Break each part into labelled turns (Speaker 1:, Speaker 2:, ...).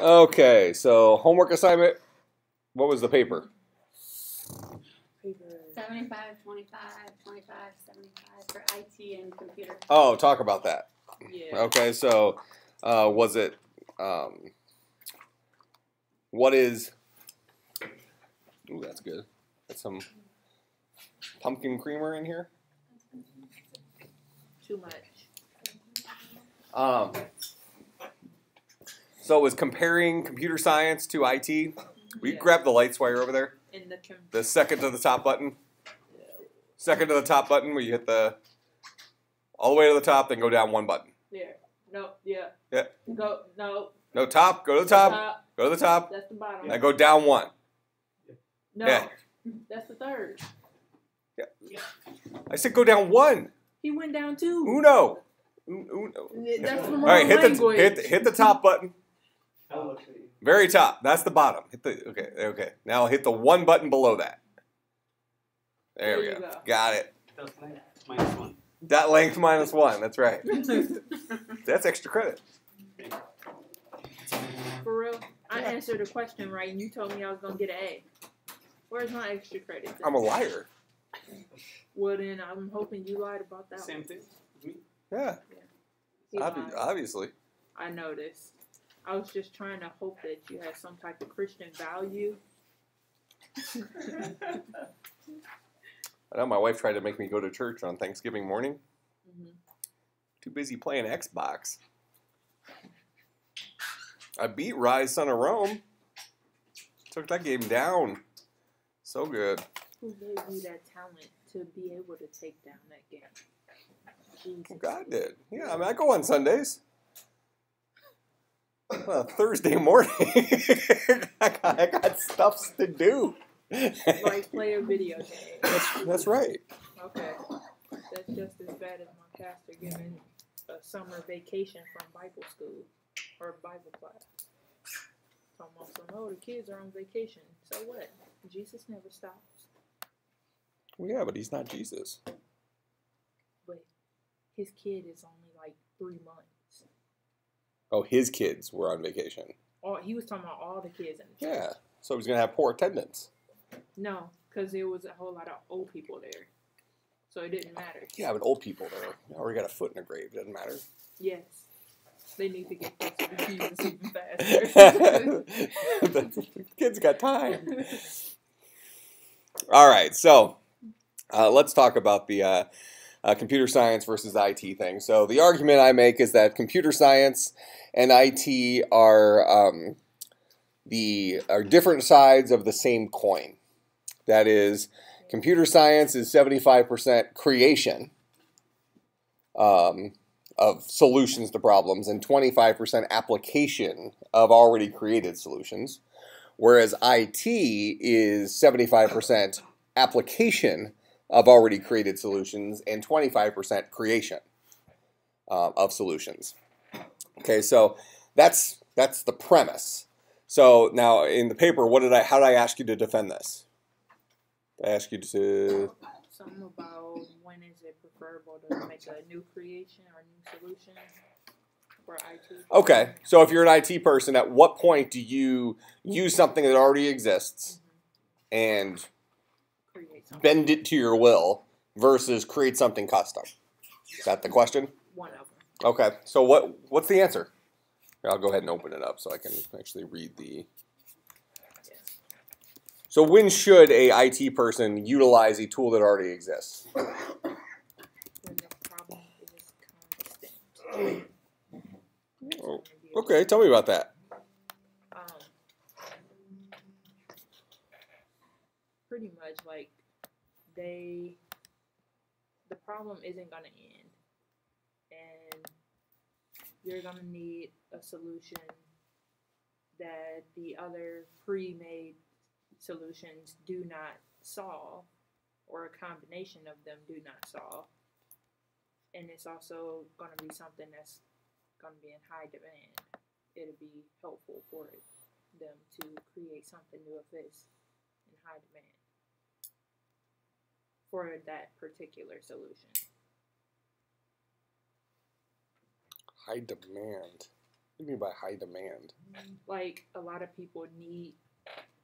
Speaker 1: Okay, so homework assignment. What was the paper?
Speaker 2: Paper.
Speaker 3: 75, 25, 25, 75 for IT and computer.
Speaker 1: Oh, talk about that.
Speaker 2: Yeah.
Speaker 1: Okay, so uh, was it um, what is? Ooh, that's good. Got some pumpkin creamer in here.
Speaker 2: Too much.
Speaker 1: Um, so it was comparing computer science to IT. We
Speaker 2: Yeah.
Speaker 1: grab the lights while you're over there?
Speaker 2: In the
Speaker 1: The second to the top button. Second to the top button where you hit the all the way to the top, then go down one button.
Speaker 2: there. No. Yeah.
Speaker 1: Yeah.
Speaker 2: Go. No.
Speaker 1: No top, go to the top, go to the top,
Speaker 2: That's the bottom.
Speaker 1: now go down one.
Speaker 2: No.
Speaker 1: Yeah.
Speaker 2: That's the third. Yeah.
Speaker 1: I said go down one.
Speaker 2: He went down two.
Speaker 1: Uno. Un- Uno.
Speaker 2: That's the wrong
Speaker 1: right, hit the hit hit the top button. Very top. That's the bottom. Hit the okay. Okay. Now hit the one button below that. There,
Speaker 2: There
Speaker 1: we go.
Speaker 2: go.
Speaker 1: Got it.
Speaker 4: Minus one.
Speaker 1: That length minus one. That's right. That's extra credit.
Speaker 2: For real, I answered a question right, and you told me I was gonna get an A. Where's my extra credit?
Speaker 1: I'm a liar.
Speaker 2: Well, then I'm hoping you lied about that.
Speaker 4: Same thing.
Speaker 1: Yeah.
Speaker 2: He
Speaker 1: Obvi-
Speaker 2: lied.
Speaker 1: obviously.
Speaker 2: I noticed. I was just trying to hope that you had some type of Christian value.
Speaker 1: I know my wife tried to make me go to church on Thanksgiving morning.
Speaker 2: Mhm.
Speaker 1: Too busy playing Xbox. I beat Ryse Son of Rome. Took that game down. So good.
Speaker 2: Who gave you that talent to be able to take down that game? Jesus.
Speaker 1: God did. Yeah, I mean, I go on Sundays. Uh, Thursday morning. I, got, I got stuffs to do.
Speaker 2: Like play a video game.
Speaker 1: that's, that's right.
Speaker 2: Okay. That's just as bad as my pastor giving a summer vacation from Bible school or Bible class. Talking about some, oh, the kids are on vacation. So what? Jesus never stops.
Speaker 1: Well, yeah, but he's not Jesus.
Speaker 2: But his kid is only like three months.
Speaker 1: Oh, his kids were on vacation.
Speaker 2: All he was talking about all the kids in the church.
Speaker 1: Yeah, so he's gonna have poor attendance.
Speaker 2: No, because there was a whole lot of old people there, so it didn't matter.
Speaker 1: Yeah, but old people there already got a foot in a grave. Doesn't matter.
Speaker 2: Yes, they need to get closer to Jesus even faster.
Speaker 1: the kids got time. All right, so uh, let's talk about the uh, uh, computer science versus IT thing. So the argument I make is that computer science and IT are um, the are different sides of the same coin. That is, computer science is seventy five percent creation um, of solutions to problems and twenty five percent application of already created solutions whereas IT is 75% application of already created solutions and 25% creation uh, of solutions. Okay, so that's that's the premise. So now in the paper, what did I? How did I ask you to defend this? I ask you to.
Speaker 2: Something about when is it preferable to make a new creation or new solution for IT?
Speaker 1: Okay, so if you're an IT person, at what point do you use something that already exists and
Speaker 2: Create something.
Speaker 1: Bend it to your will versus create something custom? Is that the question?
Speaker 2: One of them.
Speaker 1: Okay, so what what's the answer? Here, I'll go ahead and open it up so I can actually read the. So when should a IT person utilize a tool that already exists?
Speaker 2: When the problem is constant.
Speaker 1: Oh, Okay, tell me about that.
Speaker 2: um, pretty much like they the problem isn't gonna end. And you're gonna need a solution that the other pre-made solutions do not solve or a combination of them do not solve. And it's also going to be something that's going to be in high demand. It'll be helpful for them to create something new if it's in high demand for that particular solution.
Speaker 1: High demand. What do you mean by high demand?
Speaker 2: Like a lot of people need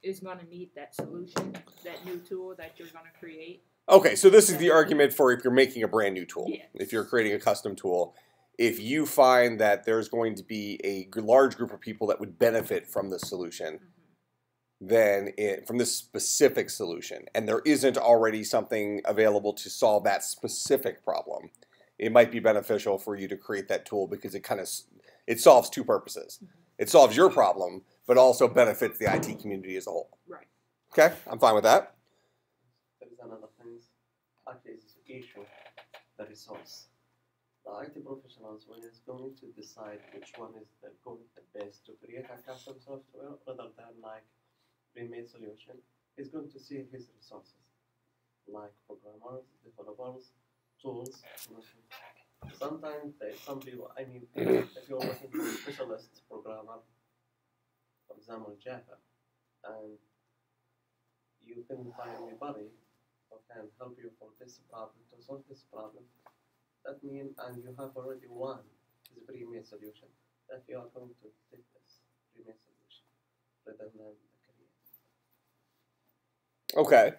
Speaker 2: is gonna need that solution, that new tool that you're gonna create.
Speaker 1: Okay, so this is the argument for if you're making a brand new tool,
Speaker 2: Yes.
Speaker 1: if you're creating a custom tool, if you find that there's going to be a large group of people that would benefit from the solution,
Speaker 2: mm-hmm.
Speaker 1: Then it, from this specific solution, and there isn't already something available to solve that specific problem, it might be beneficial for you to create that tool because it kind of it solves two purposes. Mm-hmm. It solves your problem, but also benefits the IT community as a whole.
Speaker 2: Right.
Speaker 1: Okay, I'm fine with that.
Speaker 4: There is another thing. Actually, it's an issue, the resource. The IT professionals, when it's going to decide which one is the going the best to create a custom software rather than like pre-made solution, is going to see his resources, like programmers, developers, tools. Sometimes they, some people, I mean, if you're looking for a specialist programmer, for example, Java, and you can find anybody who can help you for this problem to solve this problem. That means, and you have already one is pre-made solution that you are going to take this pre-made solution rather than.
Speaker 1: Okay.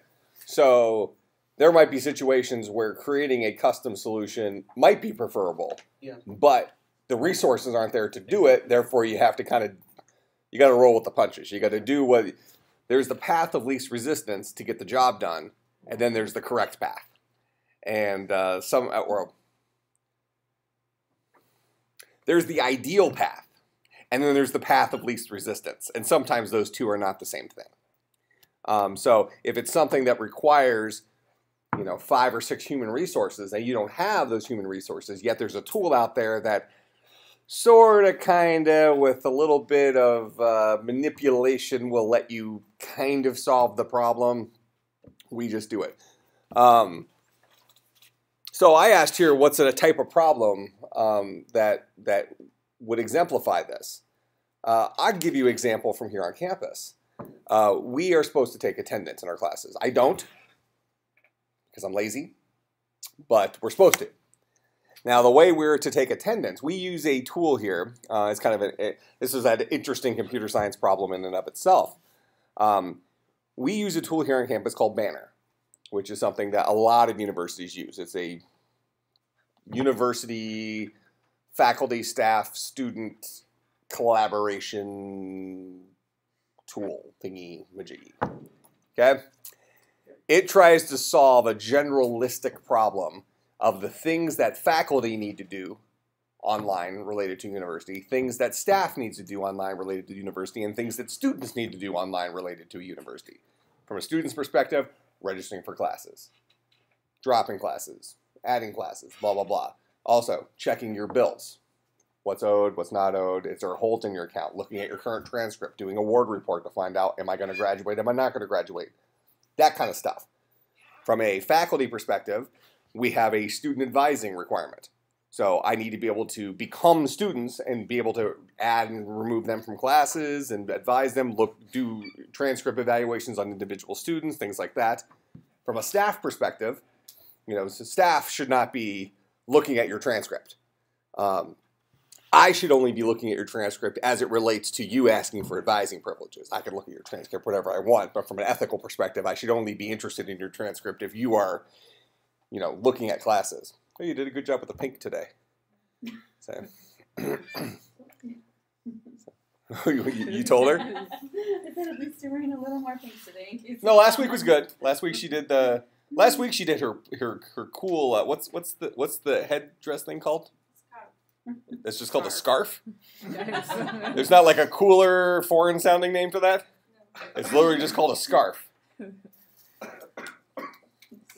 Speaker 1: So there might be situations where creating a custom solution might be preferable,
Speaker 4: Yeah.
Speaker 1: but the resources aren't there to do it. Therefore, you have to kind of you got to roll with the punches. You got to do what there's the path of least resistance to get the job done, and then there's the correct path. And uh, some or there's the ideal path, and then there's the path of least resistance. And sometimes those two are not the same thing. Um, so if it's something that requires, you know, five or six human resources, and you don't have those human resources, yet there's a tool out there that sort of, kind of, with a little bit of uh, manipulation, will let you kind of solve the problem. We just do it. Um, so I asked here, what's a type of problem um, that that would exemplify this? Uh, I'll give you an example from here on campus. Uh, we are supposed to take attendance in our classes. I don't because I'm lazy, but we're supposed to. Now, the way we're to take attendance, we use a tool here. Uh, it's kind of a, it, this is an interesting computer science problem in and of itself. Um, we use a tool here on campus called Banner, which is something that a lot of universities use. It's a university faculty, staff, student collaboration tool thingy majiggy. Okay? It tries to solve a generalistic problem of the things that faculty need to do online related to university, things that staff needs to do online related to university, and things that students need to do online related to university. From a student's perspective, registering for classes, dropping classes, adding classes, blah, blah, blah. Also, checking your bills. What's owed, what's not owed, is there a hold in your account, looking at your current transcript, doing a ward report to find out, am I going to graduate, am I not going to graduate? That kind of stuff. From a faculty perspective, we have a student advising requirement. So I need to be able to become students and be able to add and remove them from classes and advise them, look, do transcript evaluations on individual students, things like that. From a staff perspective, you know, staff should not be looking at your transcript. Um, I should only be looking at your transcript as it relates to you asking for advising privileges. I can look at your transcript whatever I want, but from an ethical perspective, I should only be interested in your transcript if you are, you know, looking at classes. Oh, you did a good job with the pink today. So, you, you told her?
Speaker 3: I said at least you're wearing a little more pink today. in case
Speaker 1: No, last week was good. Last week she did the. Last week she did her her her cool. Uh, what's what's the what's the headdress thing called? It's just called a scarf. There's not like a cooler foreign sounding name for that. It's literally just called a scarf.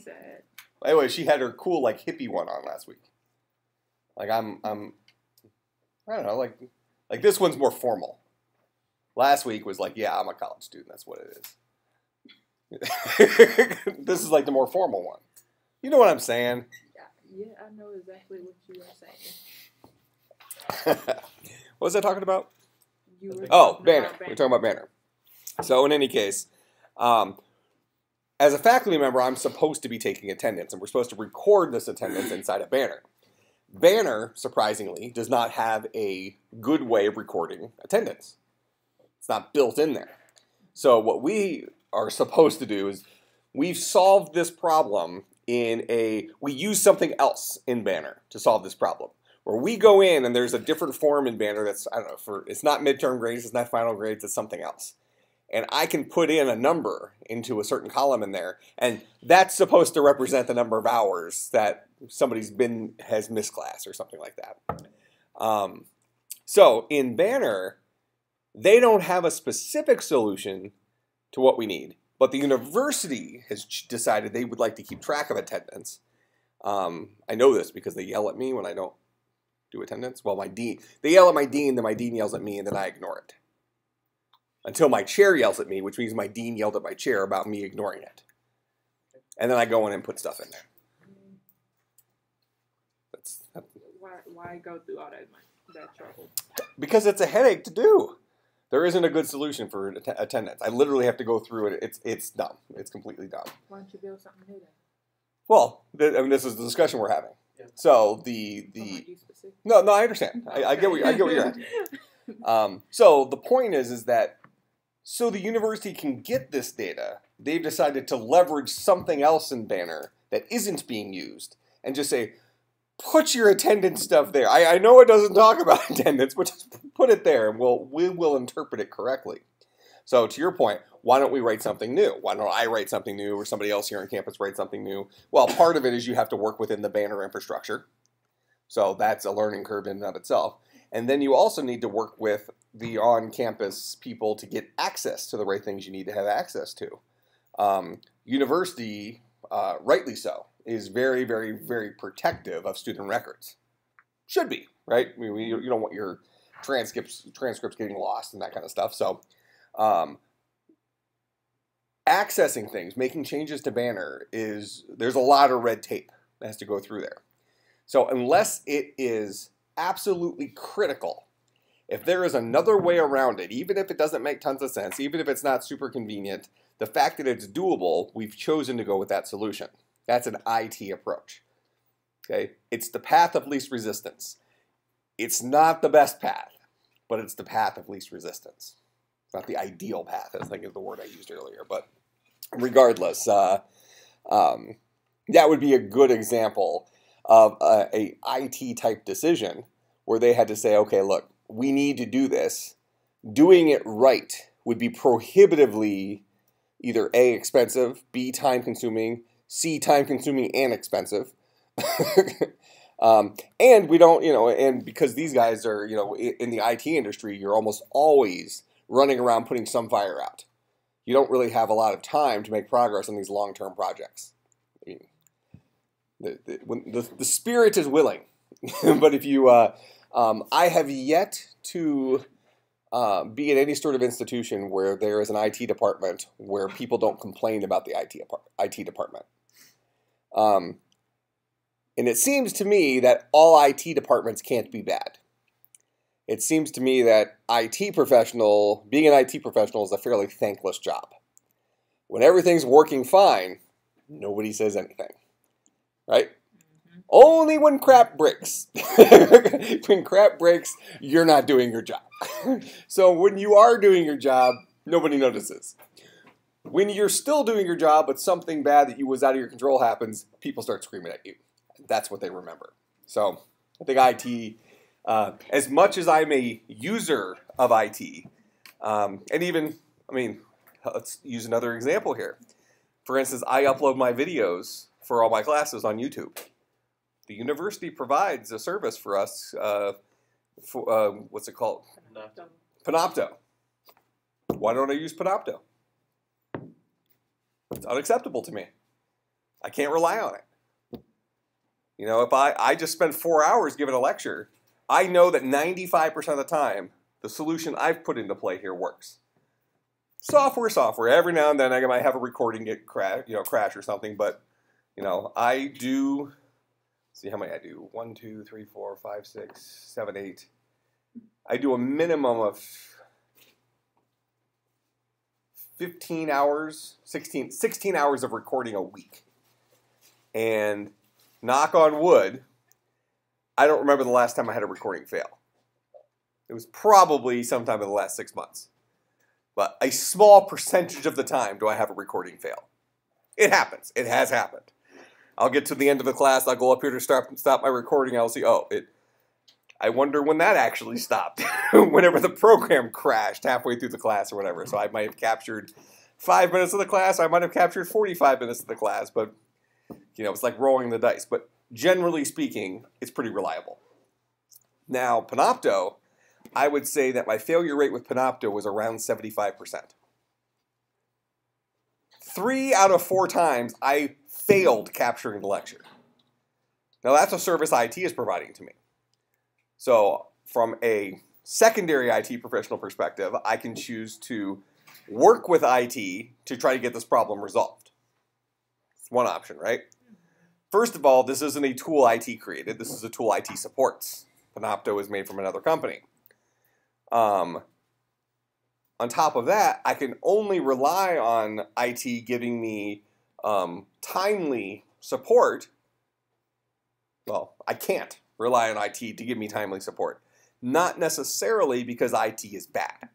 Speaker 2: Sad.
Speaker 1: Anyway, she had her cool like hippie one on last week. Like I'm I'm I don't know, like like this one's more formal. Last week was like, yeah, I'm a college student, that's what it is. this is like the more formal one. You know what I'm saying?
Speaker 2: Yeah, I know exactly what you are saying.
Speaker 1: what was I talking about? Oh,
Speaker 2: talking
Speaker 1: Banner.
Speaker 2: about
Speaker 1: We're talking about Banner. So, in any case, um, as a faculty member, I'm supposed to be taking attendance, and we're supposed to record this attendance inside of Banner. Banner, surprisingly, does not have a good way of recording attendance. It's not built in there. So what we are supposed to do is we've solved this problem in a we use something else in Banner to solve this problem. Where we go in and there's a different form in Banner that's I don't know for it's not midterm grades, it's not final grades, it's something else. And I can put in a number into a certain column in there, and that's supposed to represent the number of hours that somebody's been has missed class or something like that. Um, so in Banner, they don't have a specific solution to what we need, but the university has decided they would like to keep track of attendance. Um, I know this because they yell at me when I don't do attendance. Well, my dean, they yell at my dean, then my dean yells at me, and then I ignore it. Until my chair yells at me, which means my dean yelled at my chair about me ignoring it. And then I go in and put stuff in there. That's, that,
Speaker 2: Why, why go through all that that trouble?
Speaker 1: because it's a headache to do. There isn't a good solution for att- attendance. I literally have to go through it. It's it's dumb. It's completely dumb.
Speaker 2: Why don't you build something new then?
Speaker 1: Well, I mean, this is the discussion we're having. So the the
Speaker 2: on, be specific.
Speaker 1: no no I understand. I, I get what I get what you're at. Um, so the point is, is that so the university can get this data, they've decided to leverage something else in Banner that isn't being used, and just say, put your attendance stuff there. I, I know it doesn't talk about attendance, but just put it there, and we'll we will interpret it correctly. So to your point, why don't we write something new? Why don't I write something new, or somebody else here on campus write something new? Well, part of it is you have to work within the Banner infrastructure, so that's a learning curve in and of itself. And then you also need to work with the on campus people to get access to the right things you need to have access to. Um, university, uh, rightly so, is very, very, very protective of student records. Should be, right? I mean, you, don't want your transcripts transcripts getting lost and that kind of stuff. So, um, accessing things, making changes to Banner is there's a lot of red tape that has to go through there. So unless it is absolutely critical, if there is another way around it, even if it doesn't make tons of sense, even if it's not super convenient, the fact that it's doable, we've chosen to go with that solution. That's an IT approach. Okay? It's the path of least resistance. It's not the best path, but it's the path of least resistance. It's not the ideal path, I think is the word I used earlier. But regardless, uh, um, that would be a good example of a, a IT type decision where they had to say, okay, look, we need to do this. Doing it right would be prohibitively either A, expensive, B, time consuming, C, time consuming and expensive. um, and we don't, you know, and because these guys are, you know, in the IT industry, you're almost always running around putting some fire out. You don't really have a lot of time to make progress on these long term projects. I mean, the, the, when the, the spirit is willing, but if you, uh, um, I have yet to uh, be in any sort of institution where there is an IT department where people don't complain about the IT, IT department. Um, and it seems to me that all IT departments can't be bad. It seems to me that IT professional, being an IT professional is a fairly thankless job. When everything's working fine, nobody says anything. Right?
Speaker 2: Mhm.
Speaker 1: Only when crap breaks. when crap breaks, you're not doing your job. so when you are doing your job, nobody notices. When you're still doing your job, but something bad that you was out of your control happens, people start screaming at you. That's what they remember. So I think IT, uh, as much as I'm a user of IT, um, and even, I mean, let's use another example here. For instance, I upload my videos for all my classes on YouTube. The university provides a service for us. Uh, for uh, what's it called?
Speaker 4: Not-
Speaker 1: Panopto. Why don't I use Panopto? It's unacceptable to me. I can't rely on it. You know, if I, I just spend four hours giving a lecture, I know that 95% of the time, the solution I've put into play here works. Software, software. Every now and then I might have a recording get crash, you know, crash or something, but you know, I do. See how many I do? One, two, three, four, five, six, seven, eight. I do a minimum of 15 hours, 16, 16 hours of recording a week. And knock on wood, I don't remember the last time I had a recording fail. It was probably sometime in the last six months. But a small percentage of the time do I have a recording fail. It happens. It has happened. I'll get to the end of the class. I'll go up here to start stop my recording. I'll see. Oh, it. I wonder when that actually stopped. Whenever the program crashed halfway through the class or whatever. So I might have captured five minutes of the class. I might have captured forty-five minutes of the class. But you know, it's like rolling the dice. But generally speaking, it's pretty reliable. Now, Panopto, I would say that my failure rate with Panopto was around seventy-five percent. Three out of four times I failed capturing the lecture. Now that's a service IT is providing to me. So from a secondary IT professional perspective, I can choose to work with IT to try to get this problem resolved. It's one option, right? First of all, this isn't a tool IT created. This is a tool IT supports. Panopto is made from another company. Um, on top of that, I can only rely on IT giving me um, timely support. Well, I can't rely on IT to give me timely support. Not necessarily because IT is bad.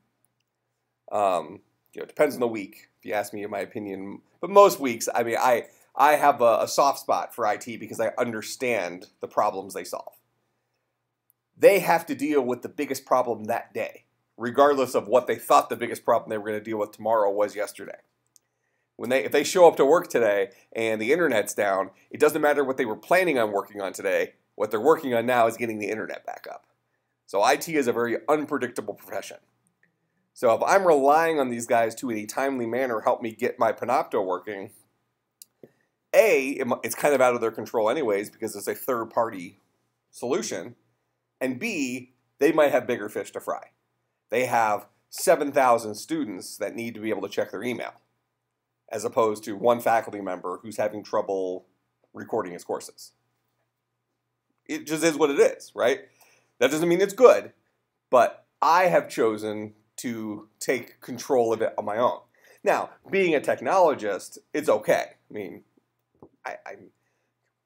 Speaker 1: Um, you know, it depends on the week. If you ask me, in my opinion, but most weeks, I mean, I I have a, a soft spot for IT because I understand the problems they solve. They have to deal with the biggest problem that day regardless of what they thought the biggest problem they were going to deal with tomorrow was yesterday. When they if they show up to work today and the internet's down, it doesn't matter what they were planning on working on today. What they're working on now is getting the internet back up. So IT is a very unpredictable profession. So if I'm relying on these guys to in a timely manner help me get my Panopto working, A, it's kind of out of their control anyways because it's a third party solution, and B, they might have bigger fish to fry they have 7,000 students that need to be able to check their email, as opposed to one faculty member who's having trouble recording his courses. It just is what it is, right? That doesn't mean it's good, but I have chosen to take control of it on my own. Now, being a technologist, it's okay. I mean, I, am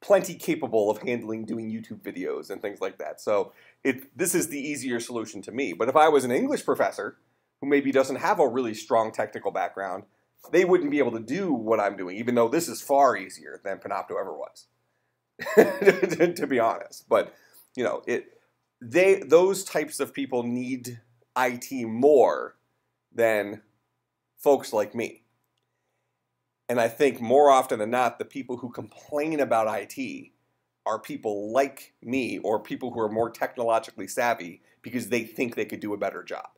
Speaker 1: plenty capable of handling doing YouTube videos and things like that. So it this is the easier solution to me. But if I was an English professor who maybe doesn't have a really strong technical background, they wouldn't be able to do what I'm doing, even though this is far easier than Panopto ever was. to be honest. But you know, it they those types of people need IT more than folks like me. And I think more often than not, the people who complain about IT are people like me or people who are more technologically savvy because they think they could do a better job.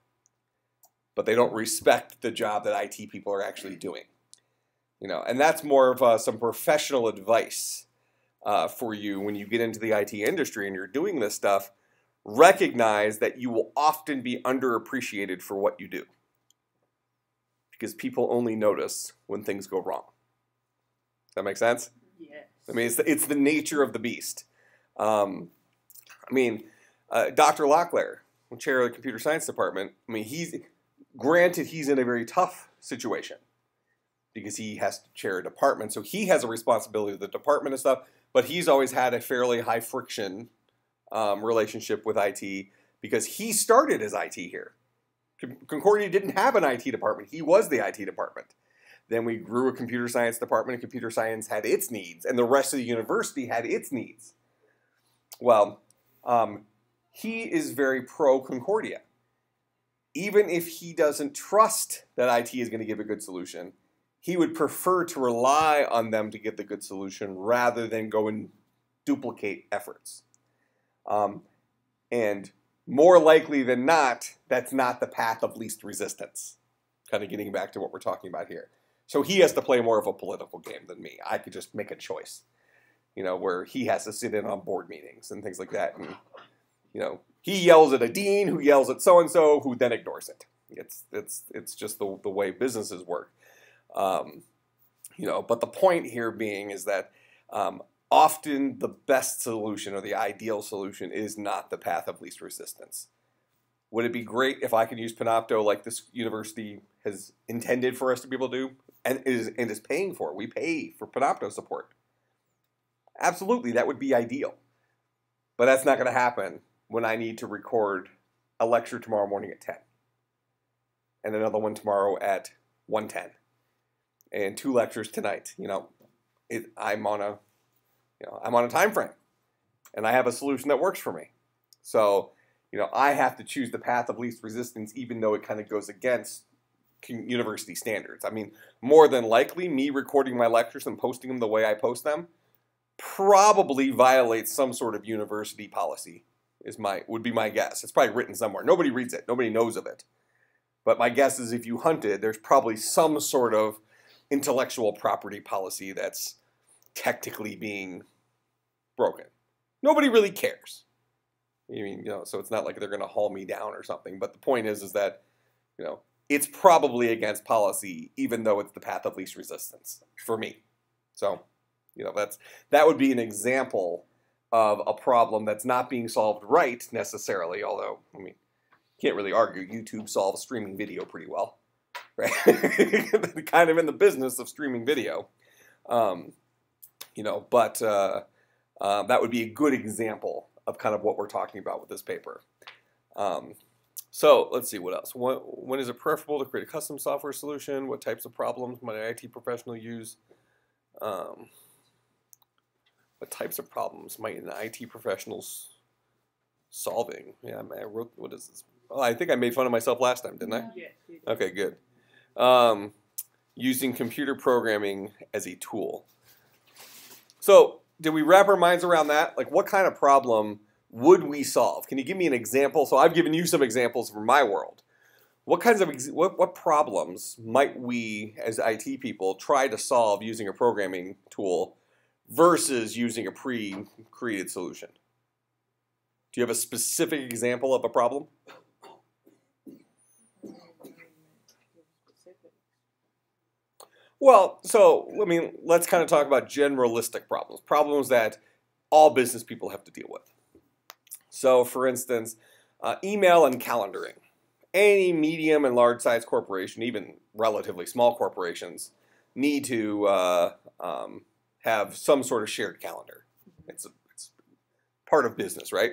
Speaker 1: But they don't respect the job that IT people are actually doing. You know, and that's more of uh, some professional advice uh, for you when you get into the IT industry and you're doing this stuff. Recognize that you will often be underappreciated for what you do because people only notice when things go wrong. That makes sense?
Speaker 2: Yes.
Speaker 1: I mean, it's the, it's the nature of the beast. Um, I mean, uh, Dr. Locklear, chair of the computer science department, I mean, he's granted he's in a very tough situation because he has to chair a department, so he has a responsibility to the department and stuff. But he's always had a fairly high friction um, relationship with IT because he started his IT here. Concordia didn't have an IT department. He was the IT department. Then we grew a computer science department, and computer science had its needs, and the rest of the university had its needs. Well, um, he is very pro Concordia. Even if he doesn't trust that IT is going to give a good solution, he would prefer to rely on them to get the good solution rather than go and duplicate efforts. Um, and more likely than not, that's not the path of least resistance. Kind of getting back to what we're talking about here. So he has to play more of a political game than me. I could just make a choice, you know, where he has to sit in on board meetings and things like that. And, you know, he yells at a dean who yells at so and so who then ignores it. It's, it's, it's just the, the way businesses work. Um, you know, but the point here being is that um, often the best solution or the ideal solution is not the path of least resistance. Would it be great if I could use Panopto like this university has intended for us to be able to do and is, and is paying for? We pay for Panopto support. Absolutely, that would be ideal. But that's not going to happen when I need to record a lecture tomorrow morning at 10 and another one tomorrow at 1:10 and two lectures tonight. You know, it, I'm on a you know, I'm on a time frame and I have a solution that works for me. So, you know, I have to choose the path of least resistance even though it kind of goes against university standards. I mean, more than likely me recording my lectures and posting them the way I post them probably violates some sort of university policy is my would be my guess. It's probably written somewhere. Nobody reads it. Nobody knows of it. But my guess is if you hunted, there's probably some sort of intellectual property policy that's technically being broken. Nobody really cares. I mean, you know, so it's not like they're going to haul me down or something. But the point is, is that, you know, it's probably against policy, even though it's the path of least resistance for me. So, you know, that's that would be an example of a problem that's not being solved right necessarily. Although, I mean, can't really argue. YouTube solves streaming video pretty well, right? kind of in the business of streaming video, um, you know. But uh, uh, that would be a good example of kind of what we're talking about with this paper. Um, so let's see what else. When, when is it preferable to create a custom software solution? What types of problems might an IT professional use? Um, what types of problems might an IT professional's solving? Yeah, I wrote. What is this? Oh, I think I made fun of myself last time, didn't I?
Speaker 2: Did.
Speaker 1: Okay, good. Um, using computer programming as a tool. So, did we wrap our minds around that? Like, what kind of problem would we solve? Can you give me an example? So, I've given you some examples from my world. What kinds of what, what problems might we, as IT people, try to solve using a programming tool versus using a pre-created solution? Do you have a specific example of a problem? Well, so I mean, let's kind of talk about generalistic problems, problems that all business people have to deal with. So, for instance, uh, email and calendaring. Any medium and large size corporation, even relatively small corporations, need to uh, um, have some sort of shared calendar. It's, it's part of business, right?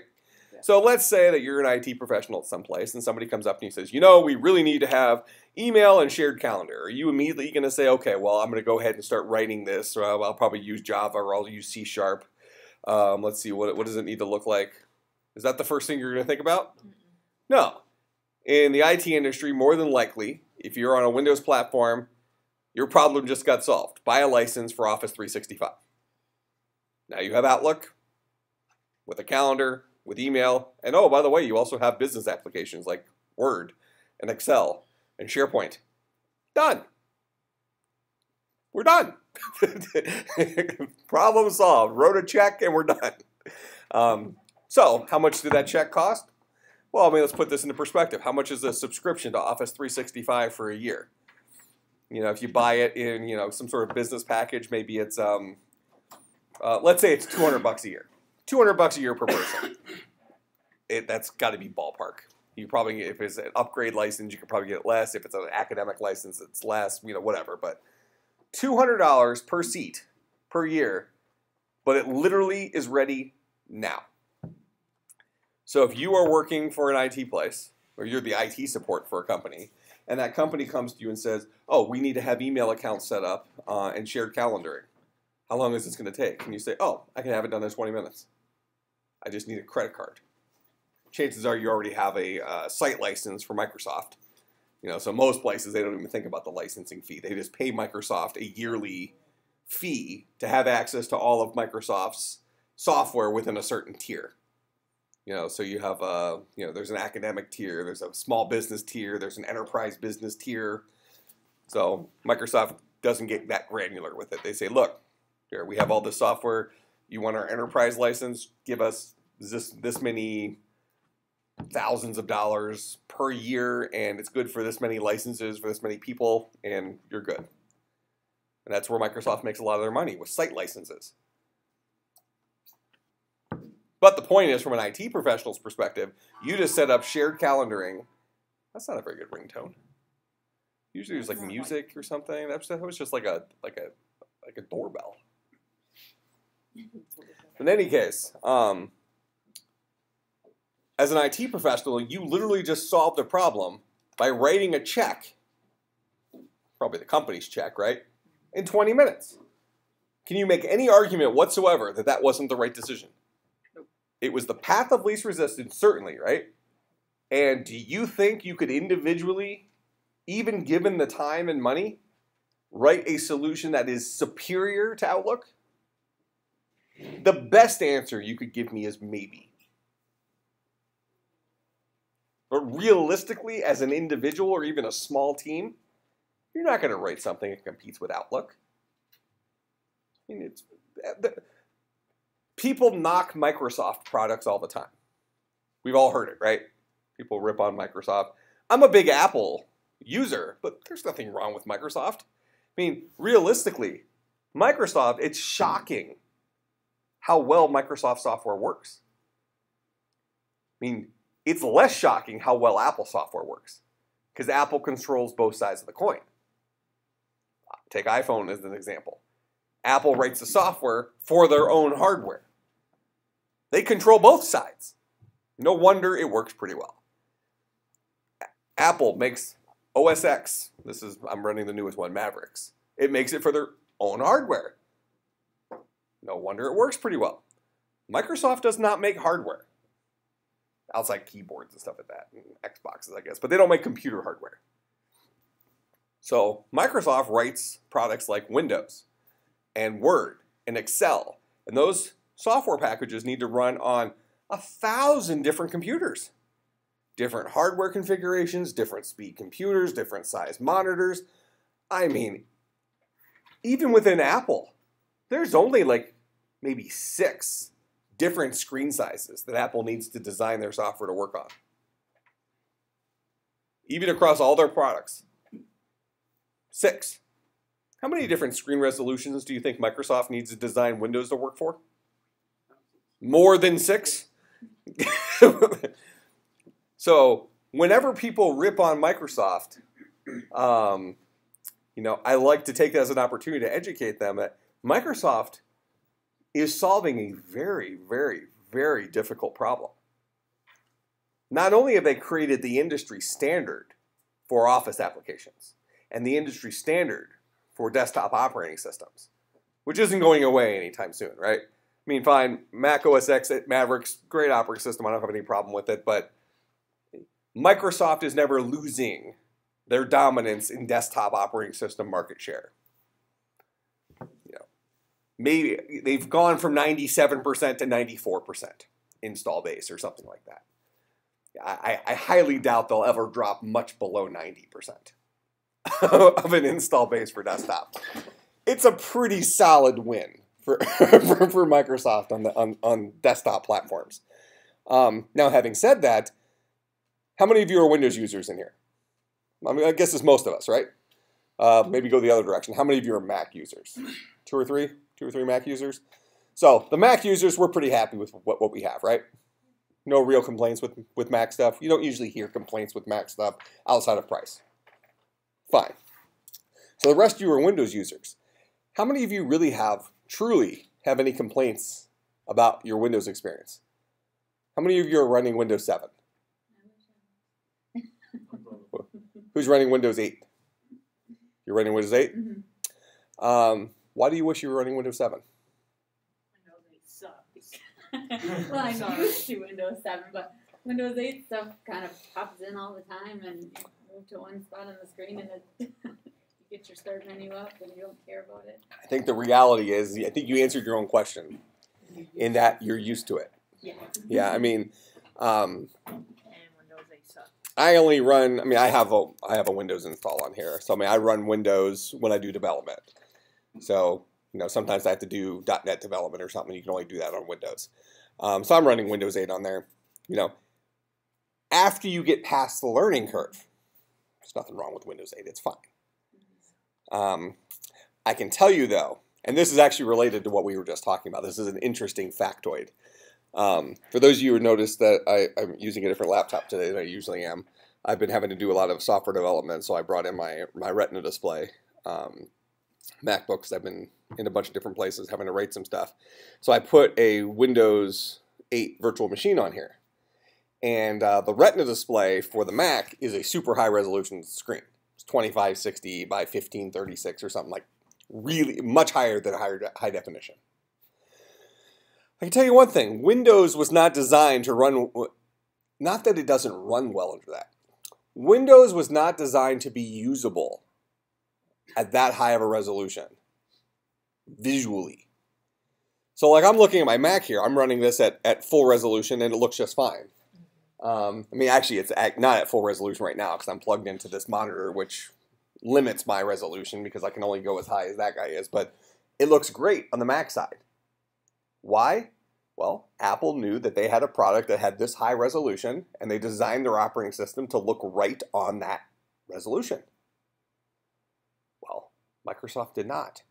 Speaker 2: Yeah.
Speaker 1: So let's say that you're an IT professional at some place and somebody comes up and he says, you know, we really need to have email and shared calendar. Are you immediately going to say, okay, well, I'm going to go ahead and start writing this, or I'll, probably use Java or I'll use C Sharp. Um, let's see, what, what does it need to look like? Is that the first thing you're going to think about?
Speaker 2: Mm-mm.
Speaker 1: No. In the IT industry, more than likely, if you're on a Windows platform, your problem just got solved. Buy a license for Office 365. Now you have Outlook with a calendar, with email, and oh, by the way, you also have business applications like Word and Excel and SharePoint. Done. We're done. Problem solved. Wrote a check and we're done. Um, so, how much did that check cost? Well, I mean, let's put this into perspective. How much is a subscription to Office 365 for a year? You know, if you buy it in, you know, some sort of business package, maybe it's, um, uh, let's say it's 200 bucks a year. 200 bucks a year per person. It, that's got to be ballpark. You probably, if it's an upgrade license, you could probably get it less. If it's an academic license, it's less. You know, whatever. But two hundred dollars per seat per year, but it literally is ready now. So if you are working for an IT place, or you're the IT support for a company, and that company comes to you and says, "Oh, we need to have email accounts set up uh, and shared calendaring. How long is this going to take?" And you say, "Oh, I can have it done in 20 minutes. I just need a credit card." Chances are you already have a uh, site license for Microsoft. You know, so most places they don't even think about the licensing fee. They just pay Microsoft a yearly fee to have access to all of Microsoft's software within a certain tier. You know, so you have a, you know, there's an academic tier, there's a small business tier, there's an enterprise business tier. So Microsoft doesn't get that granular with it. They say, look, here we have all this software. You want our enterprise license? Give us this this many thousands of dollars per year, and it's good for this many licenses for this many people, and you're good. And that's where Microsoft makes a lot of their money with site licenses. But the point is, from an IT professional's perspective, you just set up shared calendaring. That's not a very good ringtone. Usually, there's like
Speaker 3: like-
Speaker 1: music or something. That was just like a like a like a doorbell. In any case, um, as an IT professional, you literally just solved a problem by writing a check, probably the company's check, right? In 20 minutes. Can you make any argument whatsoever that that wasn't the right decision? It was the path of least resistance, certainly, right? And do you think you could individually, even given the time and money, write a solution that is superior to Outlook? The best answer you could give me is maybe. But realistically, as an individual or even a small team, you're not going to write something that competes with Outlook. I mean, it's eh, the, people knock Microsoft products all the time. We've all heard it, right? People rip on Microsoft. I'm a big Apple user, but there's nothing wrong with Microsoft. I mean, realistically, Microsoft, it's shocking how well Microsoft software works. I mean, it's less shocking how well Apple software works because Apple controls both sides of the coin. Take iPhone as an example. Apple writes the software for their own hardware. They control both sides. No wonder it works pretty well. Apple makes OS X. This is I'm running the newest one, Mavericks. It makes it for their own hardware. No wonder it works pretty well. Microsoft does not make hardware outside keyboards and stuff like that, and Xboxes, I guess, but they don't make computer hardware. So Microsoft writes products like Windows and Word and Excel, and those software packages need to run on a thousand different computers. Different hardware configurations, different speed computers, different size monitors. I mean, even within Apple, there's only like maybe six different screen sizes that Apple needs to design their software to work on. Even across all their products. Six. How many different screen resolutions do you think Microsoft needs to design Windows to work for? More than six? so, whenever people rip on Microsoft, um, you know, I like to take that as an opportunity to educate them that Microsoft is solving a very, very, very difficult problem. Not only have they created the industry standard for Office applications and the industry standard for desktop operating systems, which isn't going away anytime soon, right? I mean, fine, Mac OS X Mavericks, great operating system. I don't have any problem with it, but Microsoft is never losing their dominance in desktop operating system market share maybe they've gone from 97% to 94% install base or something like that. I, I highly doubt they'll ever drop much below 90% of an install base for desktop. It's a pretty solid win for, for, for, Microsoft on, the, on, on desktop platforms. Um, now, having said that, how many of you are Windows users in here? I mean, I guess it's most of us, right? Uh, maybe go the other direction. How many of you are Mac users? Two or three? Two or three Mac users. So the Mac users, we're pretty happy with what, what we have, right? No real complaints with, with Mac stuff. You don't usually hear complaints with Mac stuff outside of price. Fine. So the rest of you are Windows users. How many of you really have, truly have any complaints about your Windows experience? How many of you are running Windows 7? Who's running Windows 8? You're running Windows 8?
Speaker 3: Mhm.
Speaker 1: Um, why do you wish you were running Windows 7?
Speaker 2: I know they suck.
Speaker 3: well, I'm
Speaker 2: Sorry.
Speaker 3: used to Windows 7, but Windows 8 stuff kind of pops in all the time, and you move to one spot on the screen, and it, you get your start menu up, and you don't care about it.
Speaker 1: I think the reality is, I think you answered your own question in that you're used to it.
Speaker 3: Yeah.
Speaker 1: Yeah, I mean, um,
Speaker 2: and Windows they suck.
Speaker 1: I only run. I mean, I have a I have a Windows install on here, so I mean, I run Windows when I do development. So you know, sometimes I have to do .NET development or something. You can only do that on Windows. Um, so I'm running Windows 8 on there. You know, after you get past the learning curve, there's nothing wrong with Windows 8. It's fine. Um, I can tell you though, and this is actually related to what we were just talking about. This is an interesting factoid. Um, for those of you who noticed that I, I'm using a different laptop today than I usually am, I've been having to do a lot of software development, so I brought in my my Retina display um, MacBooks. I've been in a bunch of different places having to write some stuff, so I put a Windows 8 virtual machine on here, And uh, the Retina display for the Mac is a super high resolution screen. It's 2560 by 1536 or something like really much higher than higher high definition. I can tell you one thing Windows was not designed to run, not that it doesn't run well under that. Windows was not designed to be usable at that high of a resolution visually. So, like, I'm looking at my Mac here, I'm running this at, at full resolution and it looks just fine. Um, I mean, actually, it's at, not at full resolution right now because I'm plugged into this monitor, which limits my resolution because I can only go as high as that guy is. But it looks great on the Mac side. Why? Well, Apple knew that they had a product that had this high resolution, and they designed their operating system to look right on that resolution. Microsoft did not.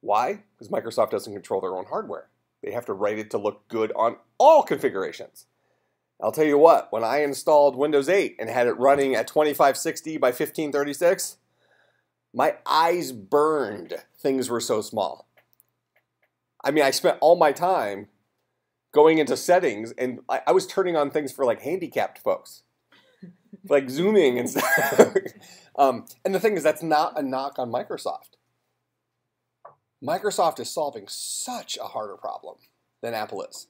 Speaker 1: Why? Because Microsoft doesn't control their own hardware. They have to write it to look good on all configurations. I'll tell you what, when I installed Windows 8 and had it running at 2560 by 1536, my eyes burned. Things were so small. I mean, I spent all my time going into settings and I, I was turning on things for like handicapped folks, like zooming and stuff. um, and the thing is, that's not a knock on Microsoft. Microsoft is solving such a harder problem than Apple is.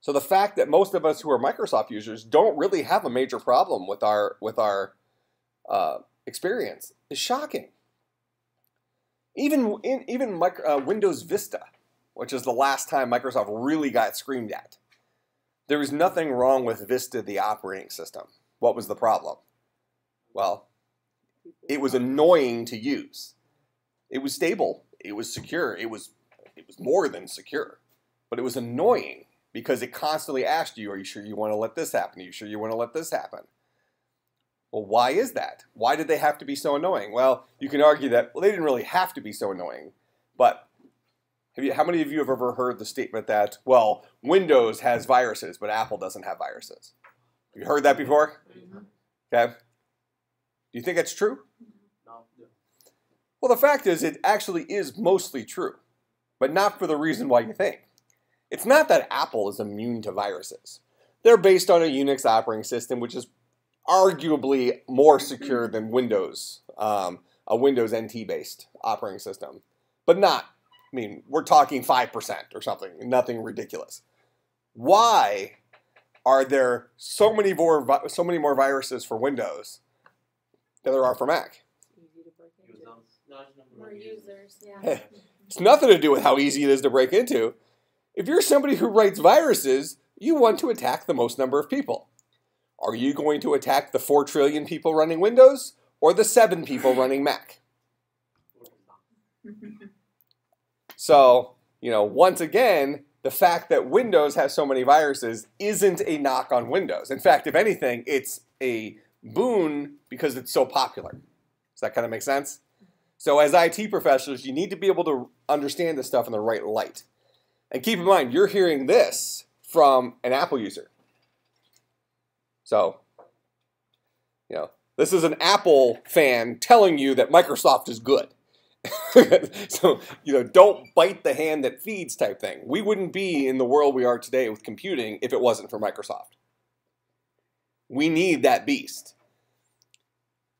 Speaker 1: So the fact that most of us who are Microsoft users don't really have a major problem with our with our uh, experience is shocking. Even in, even micro, uh, Windows Vista, which is the last time Microsoft really got screamed at, there was nothing wrong with Vista, the operating system. What was the problem? Well, it was annoying to use. It was stable. It was secure. It was it was more than secure, but it was annoying because it constantly asked you, "Are you sure you want to let this happen? Are you sure you want to let this happen?" Well, why is that? Why did they have to be so annoying? Well, you can argue that well, they didn't really have to be so annoying, but have you, how many of you have ever heard the statement that, well, Windows has viruses, but Apple doesn't have viruses? Have you heard that before? Mm-hmm. Okay. Do you think that's true?
Speaker 4: No.
Speaker 1: Well, the fact is, it actually is mostly true, but not for the reason why you think. It's not that Apple is immune to viruses. They're based on a Unix operating system, which is arguably more secure than Windows, um, a Windows NT based operating system, but not. I mean, we're talking 5% or something, nothing ridiculous. Why are there so many more, so many more viruses for Windows than there are for Mac?
Speaker 2: Easy to break into.
Speaker 4: Users. Large number
Speaker 3: More users, yeah.
Speaker 1: It's nothing to do with how easy it is to break into. If you're somebody who writes viruses, you want to attack the most number of people. Are you going to attack the 4 trillion people running Windows or the 7 people running Mac? So, you know, once again, the fact that Windows has so many viruses isn't a knock on Windows. In fact, if anything, it's a boon because it's so popular. Does that kind of make sense? So, as IT professionals, you need to be able to understand this stuff in the right light. And keep in mind, you're hearing this from an Apple user. So, you know, this is an Apple fan telling you that Microsoft is good. so, you know, don't bite the hand that feeds type thing. We wouldn't be in the world we are today with computing if it wasn't for Microsoft. We need that beast.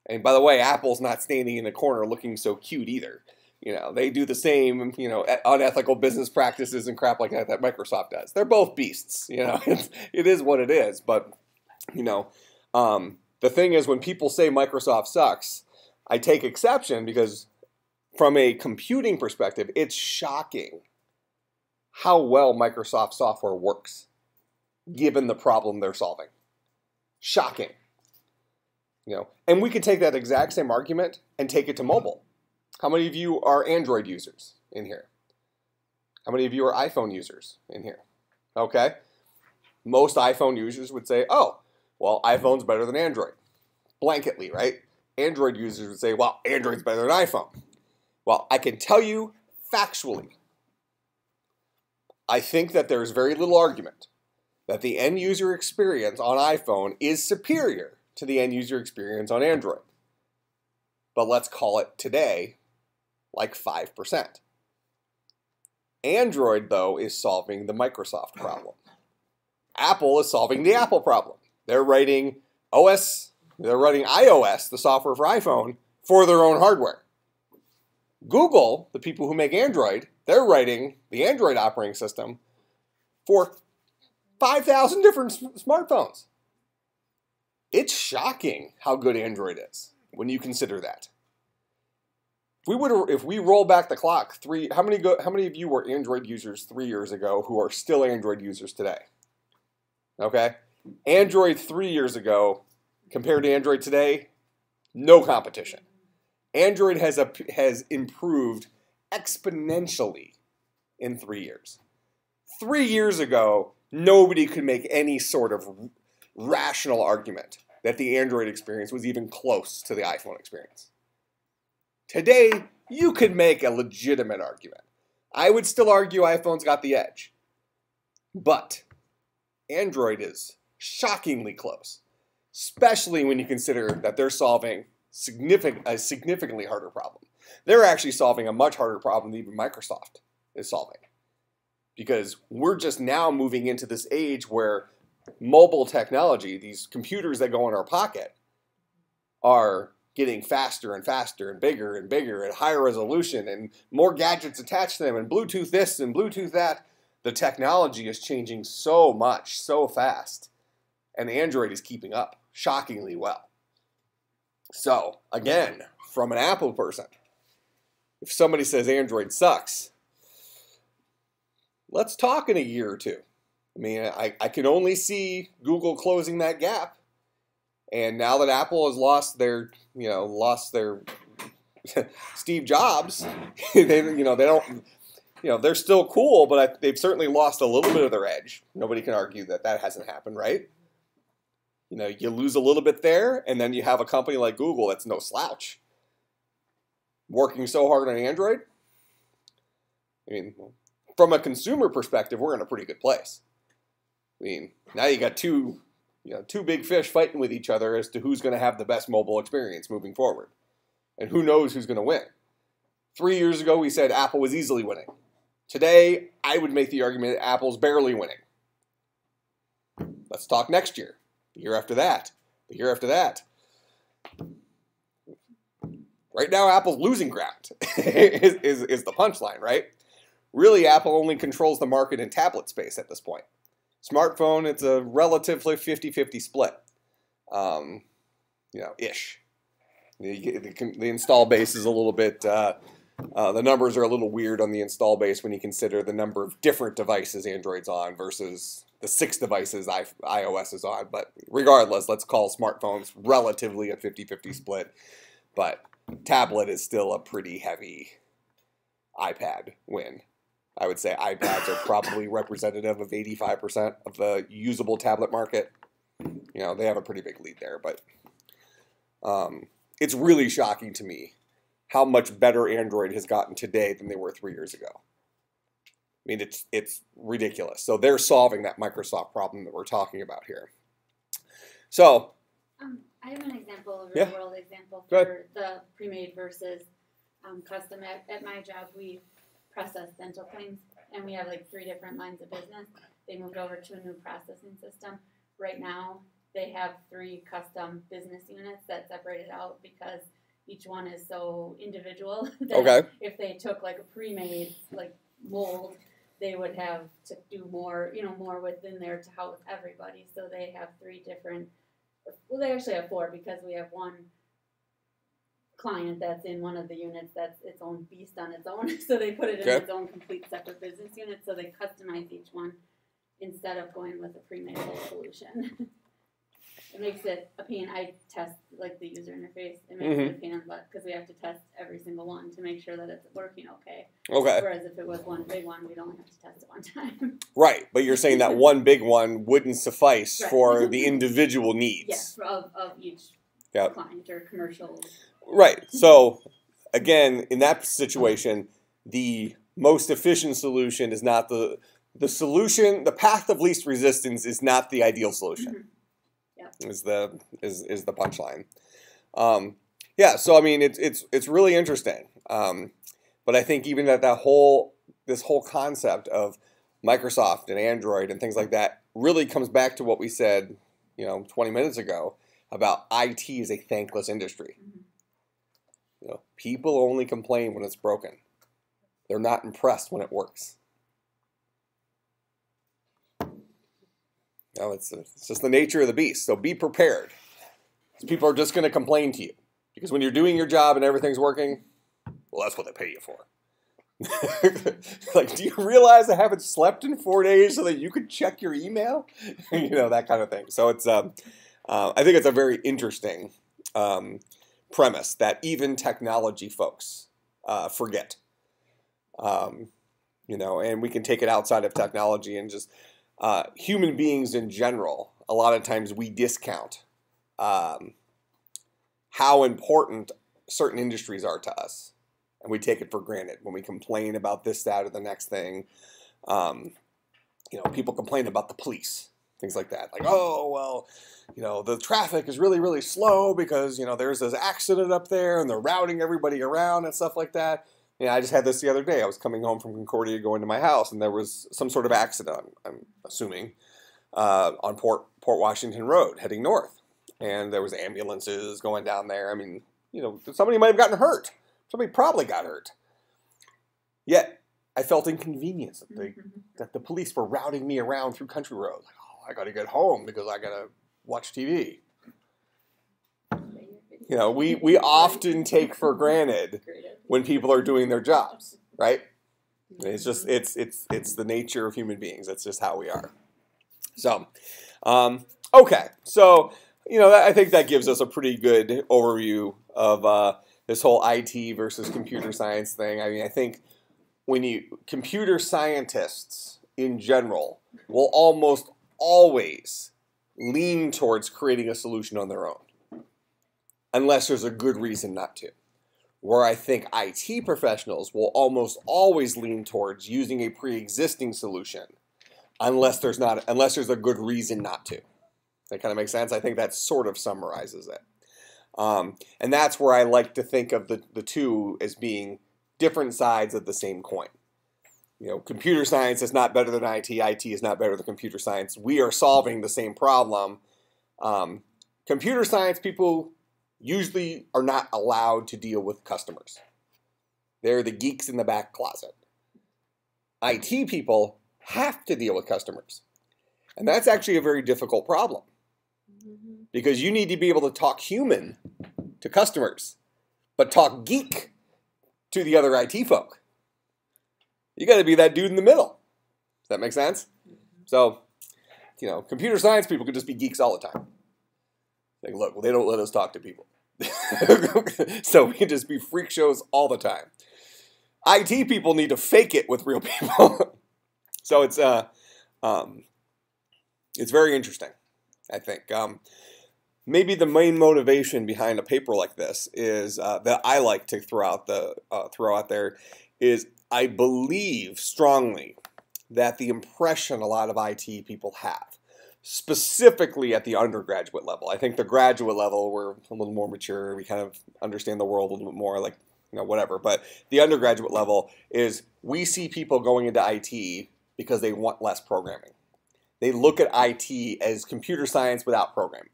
Speaker 1: And by the way, Apple's not standing in the corner looking so cute either. You know, they do the same, you know, unethical business practices and crap like that that Microsoft does. They're both beasts. You know, it's, it is what it is. But, you know, um, the thing is, when people say Microsoft sucks, I take exception because from a computing perspective, it's shocking how well Microsoft software works given the problem they're solving. Shocking. You know, and we could take that exact same argument and take it to mobile. How many of you are Android users in here? How many of you are iPhone users in here? Okay. Most iPhone users would say, oh, well, iPhone's better than Android. Blanketly, right? Android users would say, well, Android's better than iPhone. Well, I can tell you factually, I think that there's very little argument that the end user experience on iPhone is superior to the end user experience on Android. But let's call it today like 5%. Android, though, is solving the Microsoft problem. Apple is solving the Apple problem. They're writing OS, they're writing iOS, the software for iPhone, for their own hardware. Google, the people who make Android, they're writing the Android operating system for 5,000 different smartphones. It's shocking how good Android is when you consider that. If we would, if we roll back the clock, three, how many go, how many of you were Android users three years ago who are still Android users today? Okay, Android three years ago compared to Android today, no competition. Android has a, has improved exponentially in three years. Three years ago, nobody could make any sort of rational argument that the Android experience was even close to the iPhone experience. Today, you could make a legitimate argument. I would still argue iPhone's got the edge. But Android is shockingly close, especially when you consider that they're solving significant, a significantly harder problem. They're actually solving a much harder problem than even Microsoft is solving. Because we're just now moving into this age where mobile technology, these computers that go in our pocket, are getting faster and faster and bigger and bigger and higher resolution and more gadgets attached to them and Bluetooth this and Bluetooth that. The technology is changing so much, so fast, and Android is keeping up shockingly well. So, again, from an Apple person, if somebody says Android sucks, let's talk in a year or two. I mean, I, I can only see Google closing that gap. And now that Apple has lost their, you know, lost their Steve Jobs, they, you know, they don't, you know, they're still cool, but I, they've certainly lost a little bit of their edge. Nobody can argue that that hasn't happened, right? You know, you lose a little bit there, and then you have a company like Google that's no slouch. Working so hard on Android. I mean, from a consumer perspective, we're in a pretty good place. I mean, now you got two, you know, two big fish fighting with each other as to who's going to have the best mobile experience moving forward, and who knows who's going to win. Three years ago, we said Apple was easily winning. Today, I would make the argument that Apple's barely winning. Let's talk next year the year after that, the year after that. Right now, Apple's losing ground, is, is, is the punchline, right? Really, Apple only controls the market in tablet space at this point. Smartphone, it's a relatively 50 50 split, um, you know, ish. The, the, the, install base is a little bit, uh, uh, the numbers are a little weird on the install base when you consider the number of different devices Android's on versus the six devices I, iOS is on. But regardless, let's call smartphones relatively a 50 50 split. But tablet is still a pretty heavy iPad win. I would say iPads are probably representative of 85% of the usable tablet market. You know, they have a pretty big lead there, but um, it's really shocking to me how much better Android has gotten today than they were three years ago. I mean, it's it's ridiculous. So they're solving that Microsoft problem that we're talking about here. So,
Speaker 3: um, I have an example, a real
Speaker 1: Yeah.
Speaker 3: world example for the pre-made versus um, custom. At, at my job, we process dental claims, and we have like three different lines of business. They moved over to a new processing system. Right now, they have three custom business units that separated out because each one is so individual that
Speaker 1: okay.
Speaker 3: if they took like a pre-made like mold, they would have to do more, you know, more within there to house everybody. So they have three different. Well, they actually have four because we have one client that's in one of the units that's its own beast on its own. So they put it in
Speaker 1: Okay.
Speaker 3: its own complete separate business unit. So they customize each one instead of going with a pre-made solution. it makes it a pain. I test like the user interface. It makes it a mm-hmm. pain in the butt because we have to test every single one to make sure that it's working okay.
Speaker 1: Okay.
Speaker 3: Whereas if it was one big one, we'd only have to test it one time.
Speaker 1: Right, but you're saying that one big one wouldn't suffice
Speaker 3: Right.
Speaker 1: for the individual needs.
Speaker 3: yes, for- of, of each
Speaker 1: Yep.
Speaker 3: client or commercial.
Speaker 1: Right. So, again, in that situation, the most efficient solution is not the the solution. The path of least resistance is not the ideal solution.
Speaker 3: Mhm. Yep.
Speaker 1: Is the is is the punchline. Um, yeah. So I mean, it's it's it's really interesting. Um, but I think even that that whole this whole concept of Microsoft and Android and things like that really comes back to what we said, you know, 20 minutes ago about IT is a thankless industry.
Speaker 3: Mhm.
Speaker 1: You know, people only complain when it's broken. They're not impressed when it works. No, it's, it's just the nature of the beast. So be prepared. People are just going to complain to you because when you're doing your job and everything's working, well, that's what they pay you for. like, do you realize I haven't slept in four days so that you could check your email? you know that kind of thing. So it's, um, uh, I think it's a very interesting um, premise that even technology folks uh, forget. Um, you know, and we can take it outside of technology and just uh, human beings in general. A lot of times we discount um, how important certain industries are to us, and we take it for granted when we complain about this, that, or the next thing. Um, you know, people complain about the police, things like that. Like, oh well, you know, the traffic is really, really slow because you know there's this accident up there, and they're routing everybody around and stuff like that. Yeah, I just had this the other day. I was coming home from Concordia going to my house, and there was some sort of accident, I'm assuming, uh, on Port, Port Washington Road heading north. And there was ambulances going down there. I mean, you know, somebody might have gotten hurt. Somebody probably got hurt. Yet, I felt inconvenience that, they,
Speaker 3: Mhm.
Speaker 1: that the police were routing me around through country roads. Like, I got to get home because I got to watch TV. You know, we, we often take for granted when people are doing their jobs, right? It's just it's it's it's the nature of human beings. That's just how we are. So, um, okay, so you know I think that gives us a pretty good overview of uh, this whole IT versus computer science thing. I mean, I think when you computer scientists in general will almost always lean towards creating a solution on their own, unless there's a good reason not to where I think IT professionals will almost always lean towards using a pre-existing solution unless there's not unless there's a good reason not to. That kind of makes sense. I think that sort of summarizes it. Um, and that's where I like to think of the, the two as being different sides of the same coin. You know, computer science is not better than IT. IT is not better than computer science. We are solving the same problem. Um, computer science people usually are not allowed to deal with customers. They're the geeks in the back closet. IT people have to deal with customers. And that's actually a very difficult problem
Speaker 2: Mhm.
Speaker 1: because you need to be able to talk human to customers, but talk geek to the other IT folk. You got to be that dude in the middle. Does that make sense? So, you know, computer science people could just be geeks all the time. Like, look, they don't let us talk to people. so we can just be freak shows all the time. IT people need to fake it with real people. so it's uh um it's very interesting, I think. Um maybe the main motivation behind a paper like this is uh, that I like to throw out the uh, throw out there is I believe strongly that the impression a lot of IT people have specifically at the undergraduate level. I think the graduate level, we're a little more mature. We kind of understand the world a little bit more, like, you know, whatever. But the undergraduate level is we see people going into IT because they want less programming. They look at IT as computer science without programming.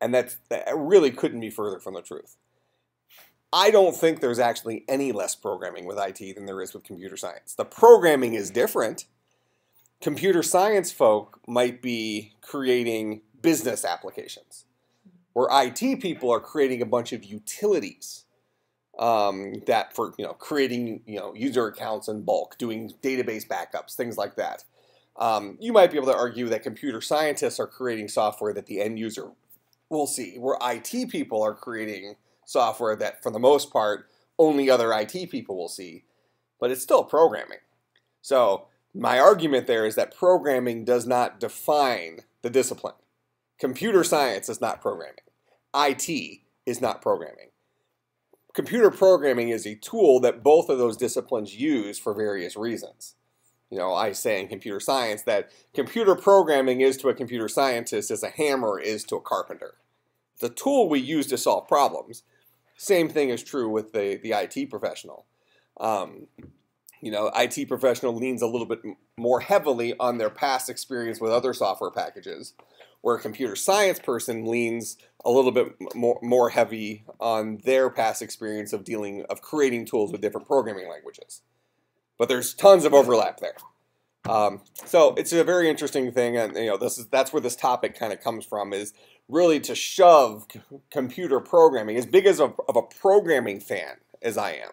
Speaker 1: And that's, that really couldn't be further from the truth. I don't think there's actually any less programming with IT than there is with computer science. The programming is different computer science folk might be creating business applications, where IT people are creating a bunch of utilities um, that for you know creating you know user accounts in bulk, doing database backups, things like that. Um, you might be able to argue that computer scientists are creating software that the end user will see, where IT people are creating software that, for the most part, only other IT people will see, but it's still programming. So my argument there is that programming does not define the discipline. Computer science is not programming. IT is not programming. Computer programming is a tool that both of those disciplines use for various reasons. You know, I say in computer science that computer programming is to a computer scientist as a hammer is to a carpenter. A tool we use to solve problems. Same thing is true with the, the IT professional. Um, you know, IT professional leans a little bit more heavily on their past experience with other software packages, where a computer science person leans a little bit more more heavy on their past experience of dealing of creating tools with different programming languages. But there's tons of overlap there. Um, so it's a very interesting thing, and you know, this is that's where this topic kind of comes from is really to shove computer programming as big as a, of a programming fan as I am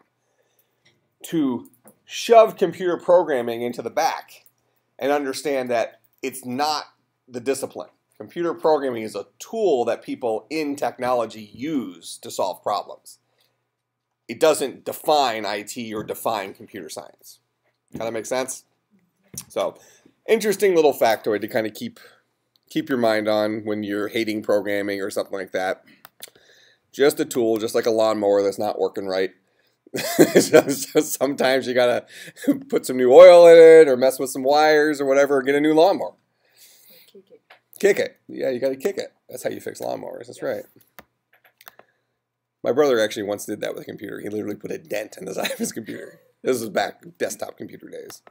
Speaker 1: to shove computer programming into the back and understand that it's not the discipline. Computer programming is a tool that people in technology use to solve problems. It doesn't define IT or define computer science. Kind of make sense? So, interesting little factoid to kind of keep keep your mind on when you're hating programming or something like that. Just a tool, just like a lawnmower that's not working right. so, so sometimes you gotta put some new oil in it or mess with some wires or whatever, or get a new lawnmower.
Speaker 2: Kick it.
Speaker 1: Kick it. Yeah, you gotta kick it. That's how you fix lawnmowers. That's
Speaker 2: Yes.
Speaker 1: right. My brother actually once did that with a computer. He literally put a dent in the side of his computer. This was back desktop computer days.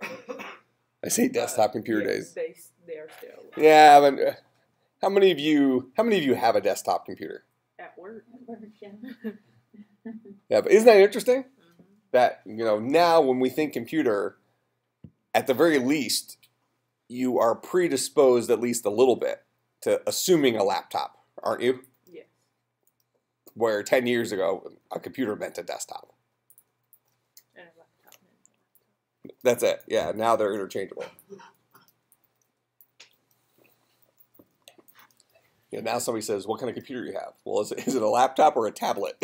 Speaker 1: I say desktop computer
Speaker 2: Yeah,
Speaker 1: days.
Speaker 2: They they are still
Speaker 1: Yeah, but uh, how many of you how many of you have a desktop computer?
Speaker 2: at work.
Speaker 3: Yeah.
Speaker 1: Yeah, but isn't that interesting?
Speaker 2: Mhm.
Speaker 1: That you know now when we think computer, at the very least, you are predisposed at least a little bit to assuming a laptop, aren't you?
Speaker 2: Yes.
Speaker 1: Where ten years ago a computer meant a desktop.
Speaker 2: And a laptop. and a laptop.
Speaker 1: That's it. Yeah, now they're interchangeable. Now somebody says, "What kind of computer you have?" Well, is it, is it a laptop or a tablet?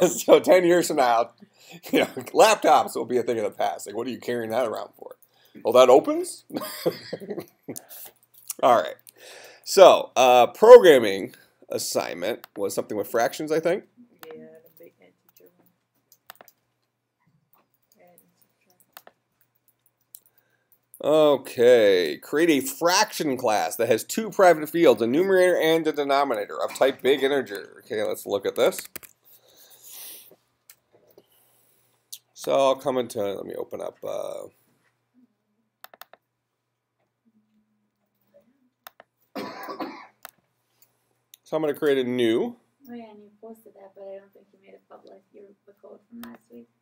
Speaker 1: so ten years from now, you know, laptops will be a thing of the past. Like, what are you carrying that around for? Well, that opens. All right. So, uh, programming assignment was something with fractions, I think.
Speaker 2: Yeah, the big integer one. Add and subtract.
Speaker 1: Okay, create a fraction class that has two private fields, a numerator and a denominator of type big integer. Okay, let's look at this. So I'll come into, let me open up, uh, so I'm going to create a new,
Speaker 3: Oh yeah, and you posted that, but I don't think you made it public. Your the code from last week.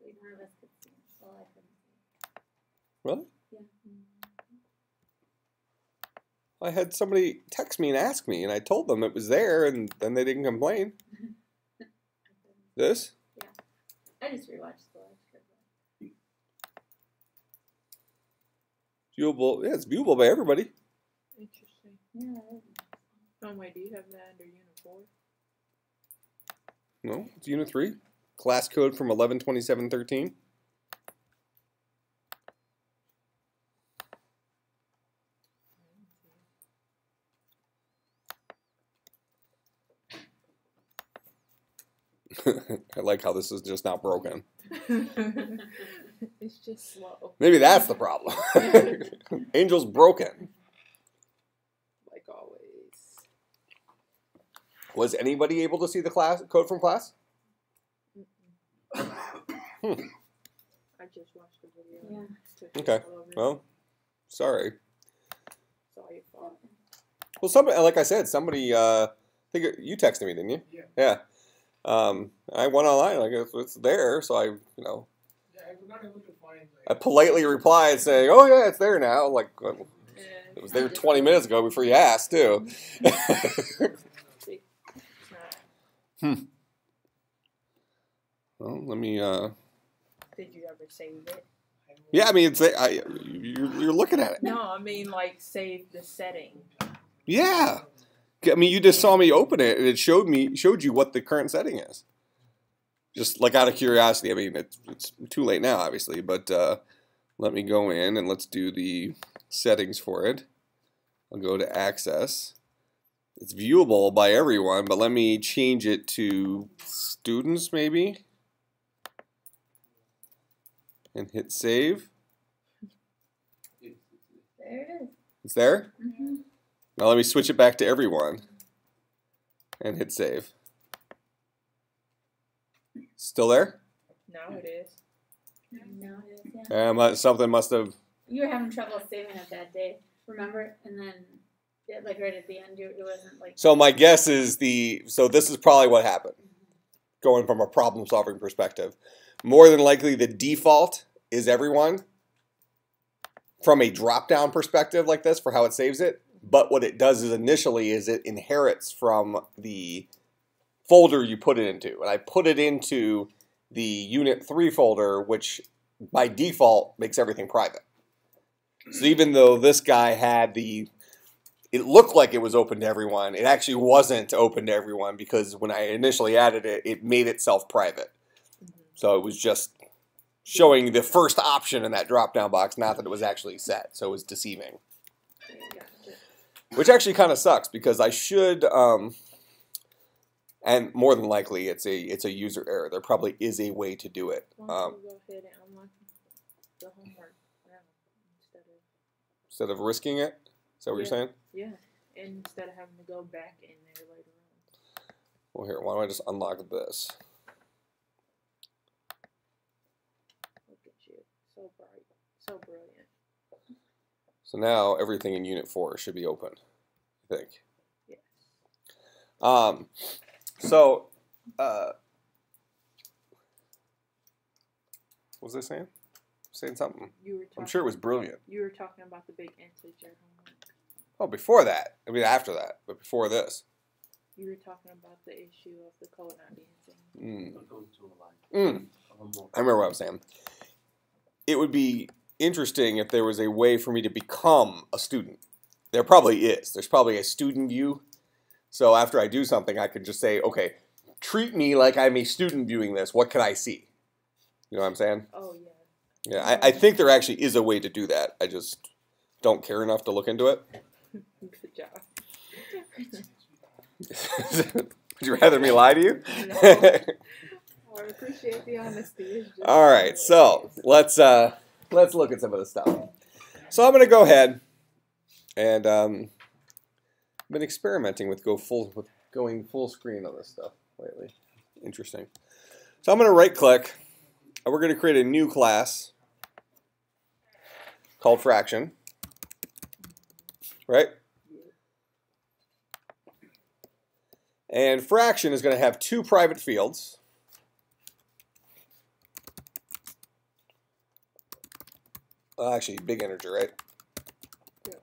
Speaker 3: So none of us could see. it. Well, I couldn't see.
Speaker 1: really?
Speaker 3: it. Yeah.
Speaker 1: I had somebody text me and ask me, and I told them it was there, and then they didn't complain.
Speaker 3: I couldn't. I just rewatched the last clip.
Speaker 1: Viewable, yeah, it's viewable by everybody.
Speaker 2: Interesting.
Speaker 3: Yeah.
Speaker 2: Oh wait, do you have that under unit four?
Speaker 1: No, it's Unit 3. Class code from 112713. I like how this is just not broken.
Speaker 2: it's just slow,
Speaker 1: Maybe that's the problem. Angel's broken.
Speaker 2: like always.
Speaker 1: Was anybody able to see the class code from class? Hmm.
Speaker 2: I just watched the video.
Speaker 3: Yeah.
Speaker 1: Okay. Well, sorry.
Speaker 2: Saw your.
Speaker 1: Well, somebody, like I said, somebody. Uh, I think you texted me, didn't you?
Speaker 5: Yeah.
Speaker 1: Yeah. Um, I went online. Like it's, it's there, so I, you know,
Speaker 5: I was not able to find.
Speaker 1: I
Speaker 5: Like,
Speaker 1: politely replied saying, "Oh yeah, it's there now." Like well, it was there 20 minutes ago before you asked too.
Speaker 2: See, it's not.
Speaker 1: well, let me. Uh,
Speaker 2: Did you ever save it?
Speaker 1: yeah, I mean, it's I, you're, you're looking at it.
Speaker 2: No, I mean like save the setting.
Speaker 1: Yeah. I mean, you just saw me open it, and it showed me showed you what the current setting is. Just like out of curiosity, I mean, it's it's too late now, obviously, but uh, let me go in and let's do the settings for it. I'll go to access. It's viewable by everyone, but let me change it to students, maybe, and hit save.
Speaker 3: There it is.
Speaker 1: It's there.
Speaker 3: Mm-hmm.
Speaker 1: Now let me switch it back to everyone and hit save. Still there?
Speaker 2: Now it is.
Speaker 3: No, it is, yeah.
Speaker 1: Um, uh, something must have.
Speaker 3: You were having trouble saving it that day, remember? And then, yeah, like right at the end, you, it wasn't like.
Speaker 1: So my guess is the. So this is probably what happened. Going from a problem-solving perspective, more than likely the default is everyone. From a drop-down perspective, like this, for how it saves it. But what it does is initially is it inherits from the folder you put it into, and I put it into the Unit Three folder, which by default makes everything private. So even though this guy had the it looked like it was open to everyone. It actually wasn't open to everyone because when I initially added it, it made itself private. Mm-hmm. So it was just showing the first option in that drop down box, not that it was actually set. So it was deceiving. Which actually kind of sucks because I should, um, and more than likely it's a it's a user error. There probably is a way to do it. Um,
Speaker 2: you go ahead and unlock the homework now instead of
Speaker 1: risking it. Is that what
Speaker 2: Yeah.
Speaker 1: you're saying?
Speaker 2: yeah, instead of having to go back in there later on.
Speaker 1: Well, here, why don't I just unlock this?
Speaker 2: Look at you, so bright, so brilliant.
Speaker 1: So now everything in Unit 4 should be open, I think.
Speaker 2: Yes.
Speaker 1: Um, so, uh, what was I saying? Saying something.
Speaker 2: You were. Talking,
Speaker 1: I'm sure it was brilliant.
Speaker 2: You were talking about the big integer homework.
Speaker 1: Oh, before that. I mean, after that, but before this.
Speaker 2: You were talking about the issue of the code not being seen.
Speaker 1: Mm.
Speaker 4: We're going to like
Speaker 1: Mm. I remember what I was saying. It would be interesting if there was a way for me to become a student. There probably is. There's probably a student view. So after I do something, I could just say, okay, treat me like I'm a student viewing this. What can I see? You know what I'm saying?
Speaker 2: Oh yeah.
Speaker 1: Yeah, I, I think there actually is a way to do that. I just don't care enough to look into it.
Speaker 2: Good job.
Speaker 1: Would you rather me lie to you?
Speaker 2: No. I appreciate the honesty.
Speaker 1: All right, so let's uh, let's look at some of the stuff. So I'm going to go ahead and um, I've been experimenting with go full with going full screen on this stuff lately. Interesting. So I'm going to right click and we're going to create a new class called fraction. Right? And fraction is going to have two private fields. Well, actually, big integer, right?
Speaker 2: Yeah.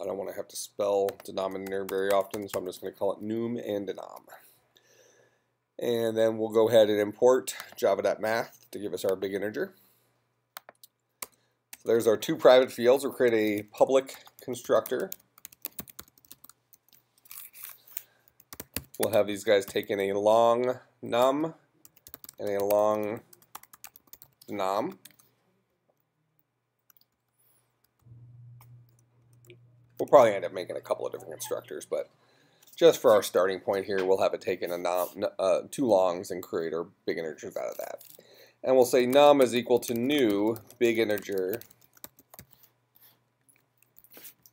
Speaker 1: I don't want to have to spell denominator very often, so I'm just going to call it num and denom. And then we'll go ahead and import java.math to give us our big integer. So there's our two private fields. We'll create a public constructor. We'll have these guys take in a long num and a long denom. We'll probably end up making a couple of different constructors, but just for our starting point here, we'll have it taken a num, uh, two longs and create our big integers out of that. And we'll say num is equal to new big integer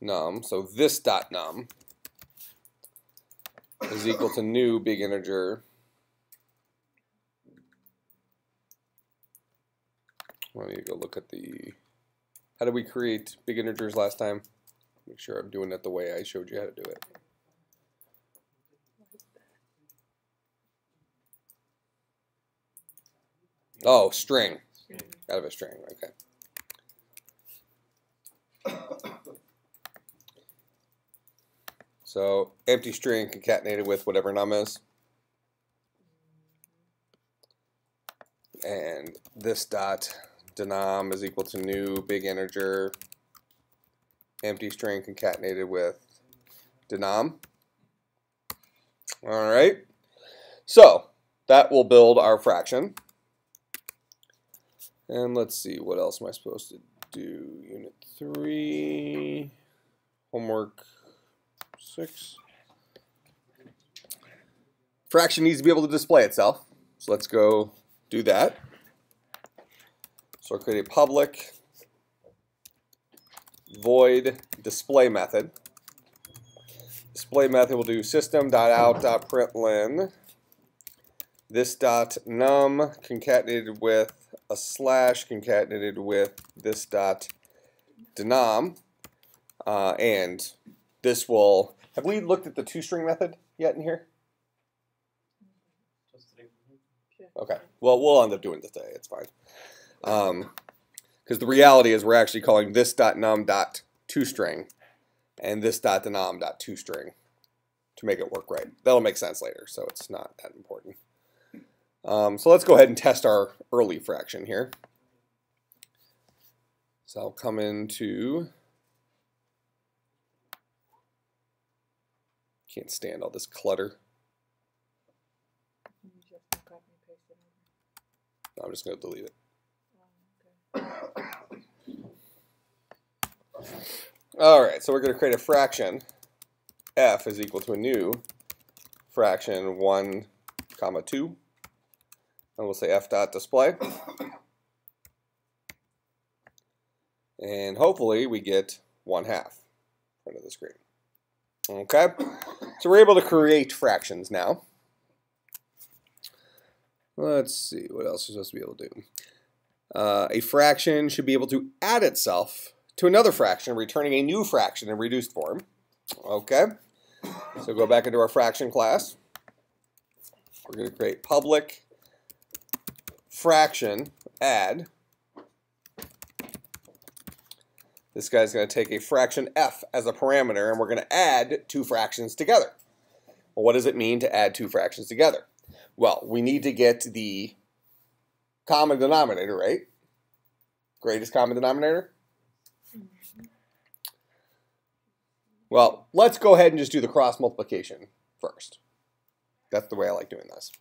Speaker 1: num. So this dot num is equal to new big integer. I need to go look at the. How did we create big integers last time? Make sure I'm doing it the way I showed you how to do it. Oh, string. Out of a string, okay. So empty string concatenated with whatever num is. And this dot denom is equal to new big integer empty string concatenated with denom. All right. So that will build our fraction. And let's see, what else am I supposed to do? Unit 3, homework 6. Fraction needs to be able to display itself. So let's go do that. So I'll create a public void display method. display method will do system.out.println this dot num concatenated with a slash concatenated with this dot denom uh, and this will have we looked at the toString method yet in here okay well we'll end up doing this today it's fine um, because the reality is we're actually calling this dot num dot toString and this dot denom dot toString to make it work right. That'll make sense later, so it's not that important. Um, so let's go ahead and test our early fraction here. So I'll come into, can't stand all this clutter.
Speaker 2: Over.
Speaker 1: I'm just going to delete it. All right, so we're going to create a fraction. f is equal to a new fraction 1 comma 2. And we'll say f dot display. And hopefully we get 1 half in front of the screen. Okay, so we're able to create fractions now. Let's see, what else we're supposed to be able to do? Uh, a fraction should be able to add itself to another fraction, returning a new fraction in reduced form. Okay, so go back into our fraction class. We're going to create public fraction add. This guy's going to take a fraction f as a parameter, and we're going to add two fractions together. Well, what does it mean to add two fractions together? Well, we need to get the common denominator, right? Greatest common denominator? Well, let's go ahead and just do the cross multiplication first. That's the way I like doing this.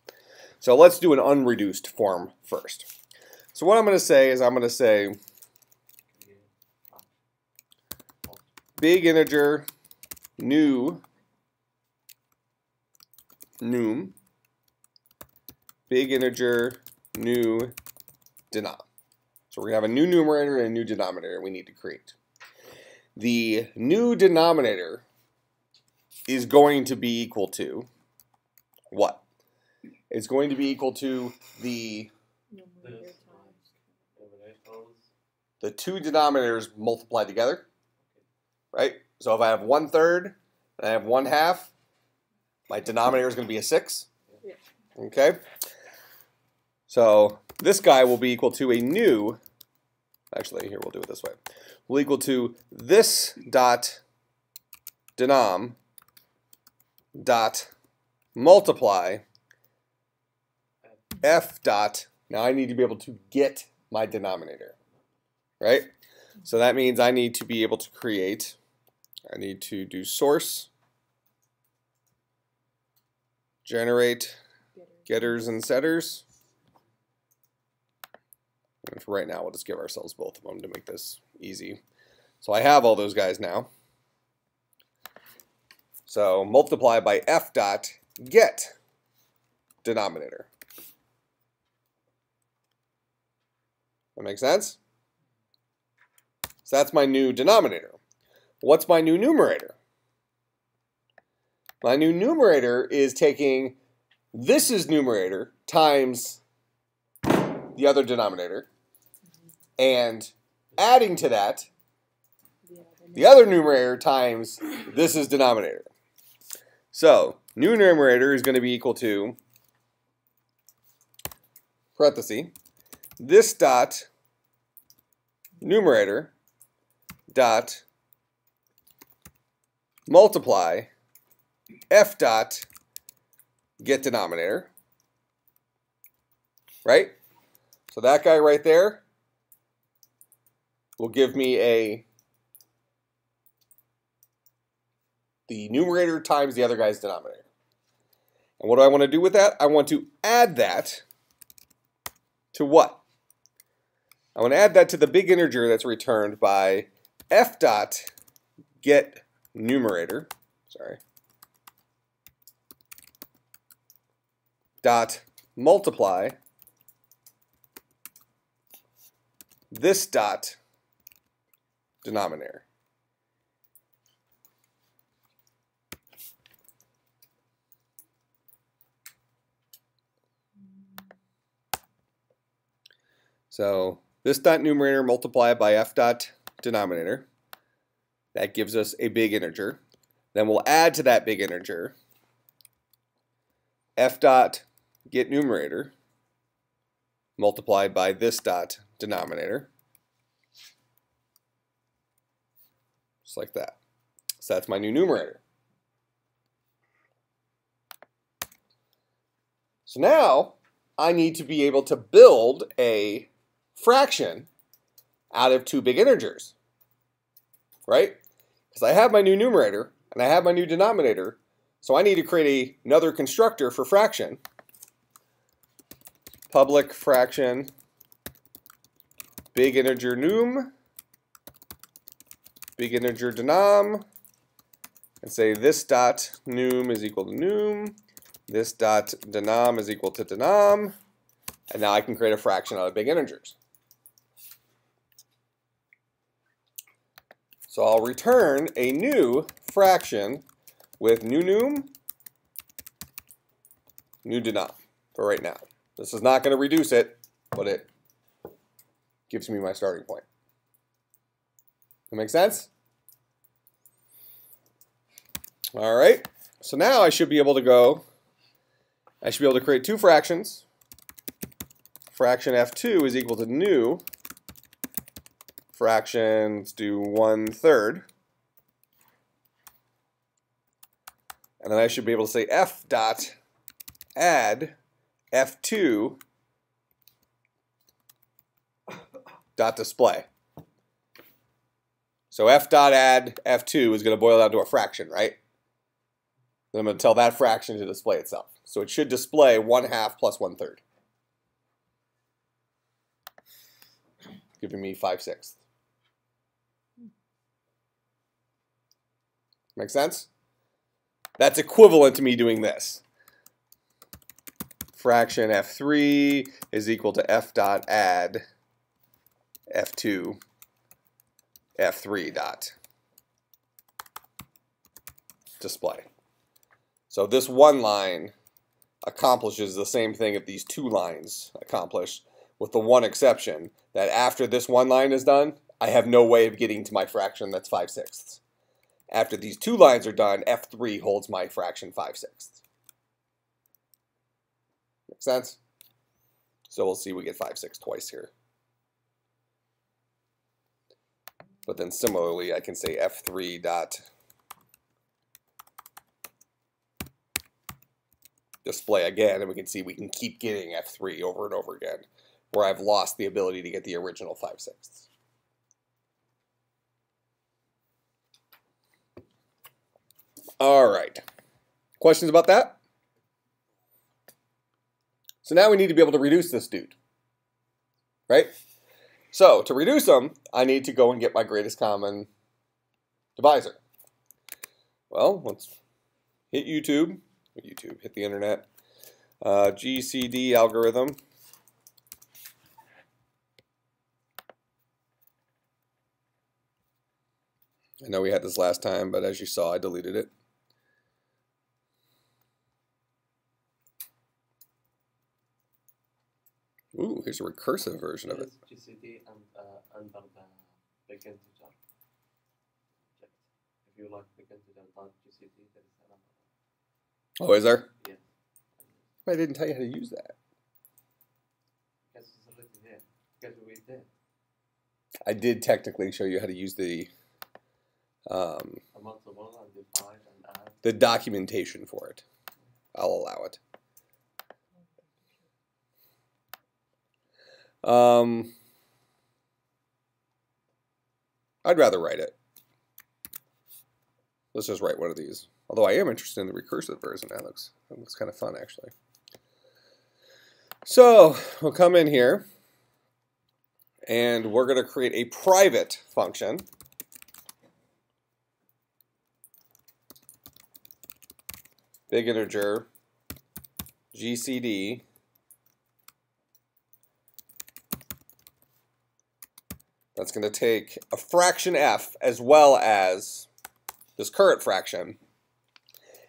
Speaker 1: So let's do an unreduced form first. So what I'm going to say is I'm going to say big integer new num big integer new denom. So we have a new numerator and a new denominator we need to create. The new denominator is going to be equal to what? It's going to be equal to the
Speaker 2: Numerator
Speaker 4: This.
Speaker 2: times.
Speaker 4: Numerators.
Speaker 1: the two denominators multiplied together, right? So if I have one third and I have one half, my denominator is going to be a six. Okay. So this guy will be equal to a new. Actually, here we'll do it this way. Will equal to this dot denom dot multiply f dot. Now I need to be able to get my denominator right? So that means I need to be able to create, I need to do source, generate getters and setters. And for right now, we'll just give ourselves both of them to make this easy. So I have all those guys now. So multiply by f dot get denominator. That makes sense? So that's my new denominator. What's my new numerator? My new numerator is taking this is numerator times the other denominator and adding to that
Speaker 2: The other
Speaker 1: numerator times this is denominator. So new numerator is going to be equal to parenthesis this dot numerator dot multiply f dot get denominator right? So that guy right there will give me a the numerator times the other guy's denominator. And what do I want to do with that? I want to add that to what? I want to add that to the big integer that's returned by f dot get numerator, sorry, dot multiply this dot denominator. So this dot numerator multiply by f dot denominator. That gives us a big integer. Then we'll add to that big integer f dot get numerator multiplied by this dot denominator. Just like that. So that's my new numerator. So now I need to be able to build a fraction out of two big integers, right? Because I have my new numerator and I have my new denominator, so I need to create a, another constructor for fraction. Public fraction. Big integer num, big integer denom, and say this dot num is equal to num, this dot denom is equal to denom, and now I can create a fraction out of big integers. So I'll return a new fraction with new num, new denom for right now. This is not going to reduce it, but it gives me my starting point. That make sense? All right. So now I should be able to go, I should be able to create two fractions. Fraction f2 is equal to new fractions do one third. And then I should be able to say f dot add f2 dot display. So f dot add f2 is going to boil down to a fraction, right? Then I'm going to tell that fraction to display itself. So it should display 1 half plus 1 third. Giving me 5 sixths. Make sense? That's equivalent to me doing this. Fraction f3 is equal to f dot add f2 f3 dot display. So this one line accomplishes the same thing that these two lines accomplish, with the one exception that after this one line is done, I have no way of getting to my fraction that's 5 sixths. After these two lines are done, F3 holds my fraction 5 sixths. Make sense? So we'll see we get 5 sixths twice here. But then similarly, I can say F3 dot display again, and we can see we can keep getting F3 over and over again, where I've lost the ability to get the original 5 sixths. All right. Questions about that? So now we need to be able to reduce this dude, right? So to reduce them, I need to go and get my greatest common divisor. Well, let's hit YouTube, YouTube, hit the internet, uh, GCD algorithm. I know we had this last time, but as you saw, I deleted it. Ooh, here's a recursive version of it.
Speaker 4: GCD and uh, under the integer object. If you like integer dot GCD, there is another.
Speaker 1: Oh, is there?
Speaker 4: Yes.
Speaker 1: I didn't tell you how to use that.
Speaker 4: Because it's already there. Because we did.
Speaker 1: I did technically show you how to use the um,
Speaker 4: A multiple and divide and add.
Speaker 1: the documentation for it. I'll allow it. Um, I'd rather write it. Let's just write one of these. Although I am interested in the recursive version. That looks that looks kind of fun actually. So we'll come in here and we're going to create a private function. Big integer GCD That's going to take a fraction f as well as this current fraction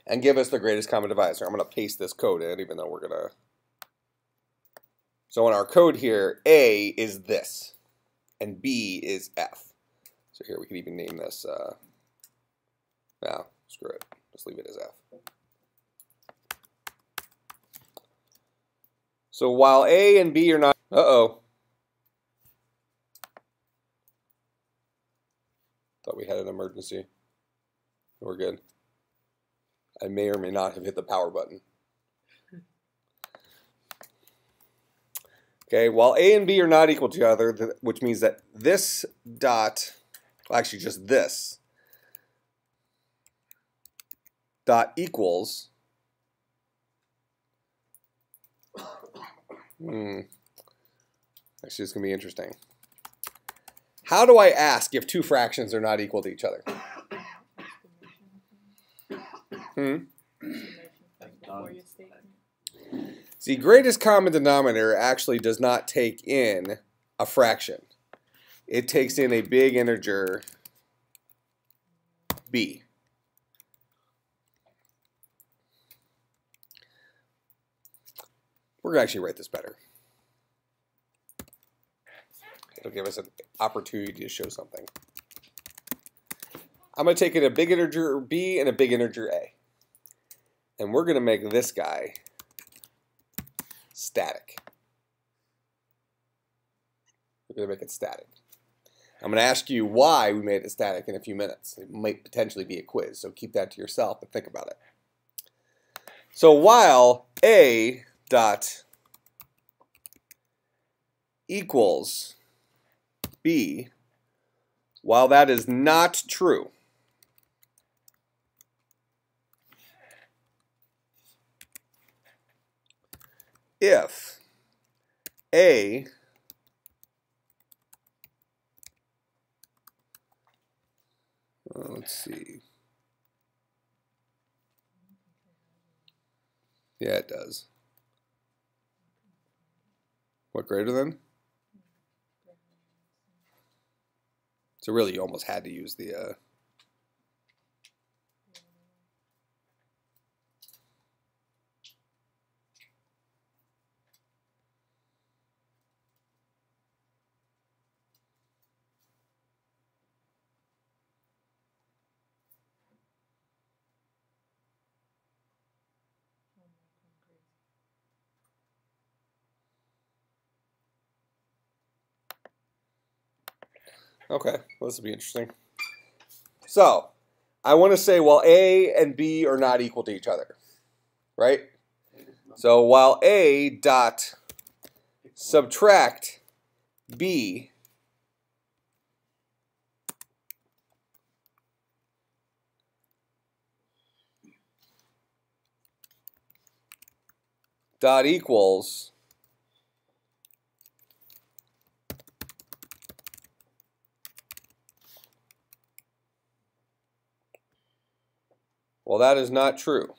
Speaker 1: and give us the greatest common divisor. I'm going to paste this code in even though we're going to So in our code here, A is this, and B is F. So here we can even name this, uh, no, screw it. Just leave it as F. So while A and B are not, uh-oh. Thought we had an emergency. We're good. I may or may not have hit the power button. Okay, while A and B are not equal to each other, which means that this dot, well, actually just this, dot equals, hmm, actually it's going to be interesting. How do I ask if two fractions are not equal to each other? Hmm? Greatest common denominator actually does not take in a fraction. It takes in a big integer b. We're going to actually write this better. It'll give us an opportunity to show something. I'm going to take in a big integer b and a big integer a. And we're going to make this guy static. We're going to make it static. I'm going to ask you why we made it static in a few minutes. It might potentially be a quiz, so keep that to yourself and think about it. So while a dot equals b, while that is not true, if A uh, let's see. Yeah, it does. What greater than? So really, you almost had to use the. Uh, Okay, well, this will be interesting. So, I want to say, well, A and B are not equal to each other, right? So while A dot subtract B dot equals Well, that is not true.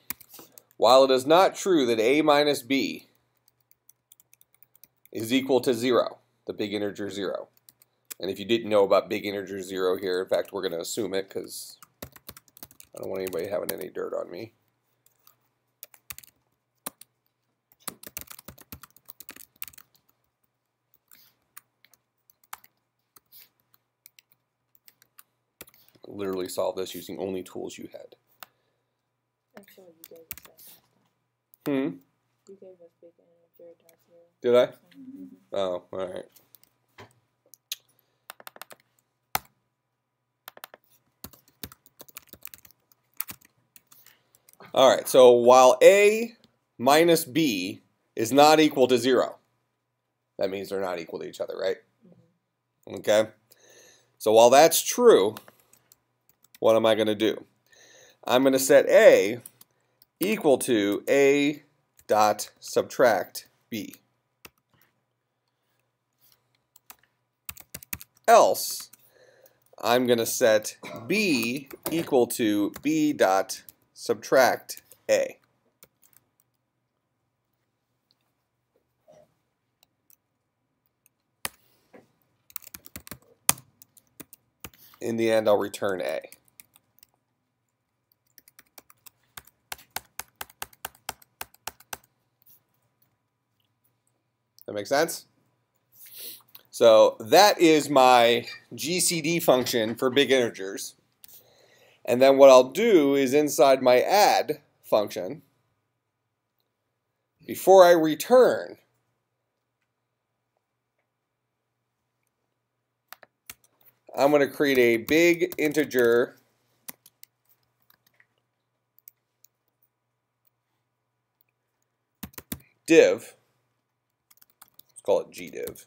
Speaker 1: While it is not true that a minus b is equal to 0, the big integer 0. And if you didn't know about big integer 0 here, in fact, we're going to assume it because I don't want anybody having any dirt on me. Literally solve this using only tools you had.
Speaker 2: Actually, you gave us that last time.
Speaker 1: Hmm.
Speaker 2: You gave us big integer dot zero.
Speaker 1: Did I?
Speaker 2: Mhm.
Speaker 1: Oh, all right. All right, so while A minus B is not equal to zero, that means they're not equal to each other, right? Okay. So while that's true, what am I going to do? I'm going to set A equal to A dot subtract B. else I'm going to set b equal to b dot subtract a. In the end, I'll return a. That make Make sense? So that is my GCD function for big integers. And then what I'll do is inside my add function, before I return, I'm going to create a big integer div. Call it gdiv.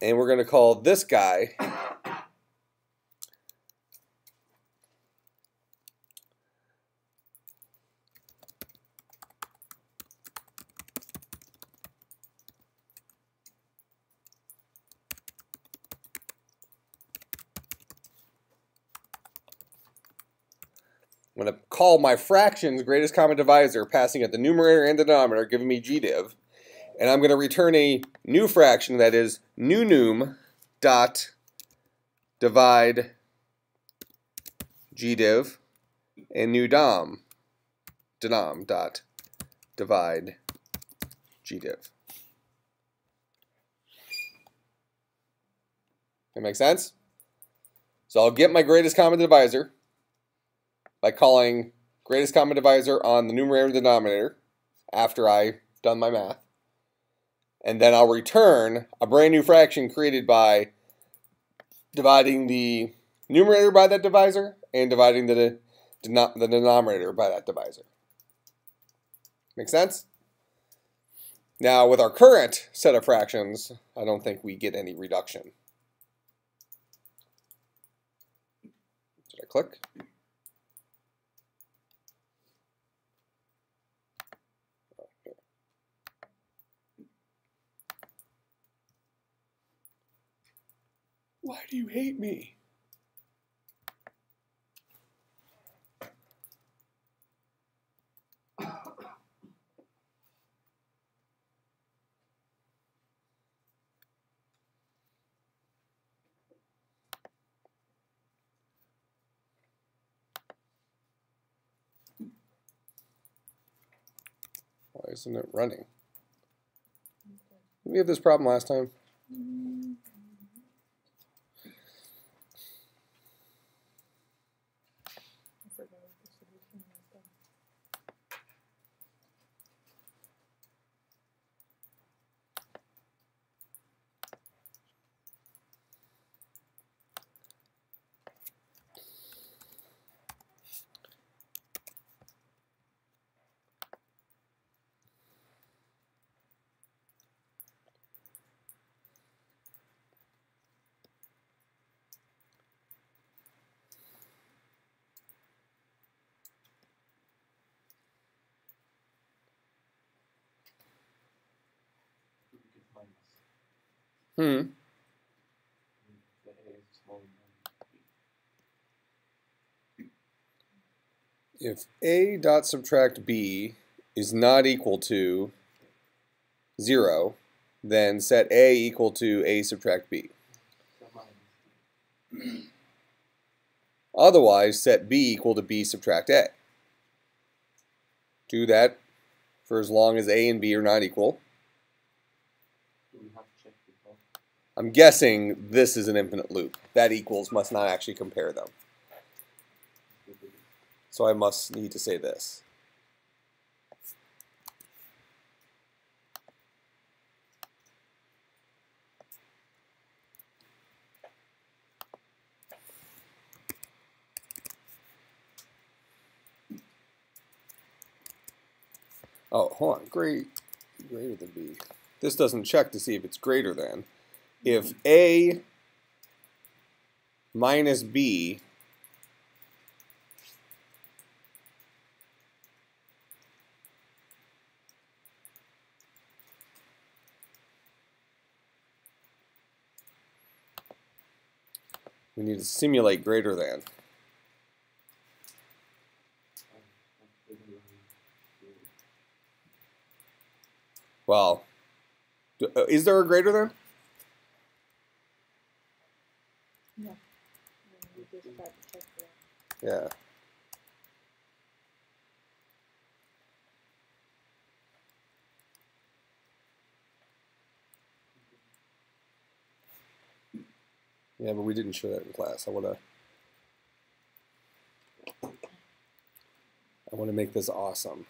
Speaker 1: And we're going to call this guy I'm going to call my fractions greatest common divisor, passing at the numerator and denominator, giving me gdiv. And I'm going to return a new fraction that is new num dot divide gdiv and new dom denom dot divide gdiv. That makes sense? So I'll get my greatest common divisor by calling greatest common divisor on the numerator and denominator after I've done my math. And then I'll return a brand new fraction created by dividing the numerator by that divisor and dividing the, the denominator by that divisor. Make sense? Now, with our current set of fractions, I don't think we get any reduction. Did I click? Why do you hate me? Why isn't it running? We have this problem last time? Hmm. If a dot subtract b is not equal to 0, then set a equal to a subtract b. Otherwise, set b equal to b subtract a. Do that for as long as a and b are not equal.
Speaker 4: Do we have to check before?
Speaker 1: I'm guessing this is an infinite loop. That equals must not actually compare them. So I must need to say this. Oh, hold on. Great, greater than b. This doesn't check to see if it's greater than. If a minus b We need to simulate greater than. Well, uh, is there a greater than? Yeah. Yeah, but we didn't show that in class. I want to I want to make this awesome.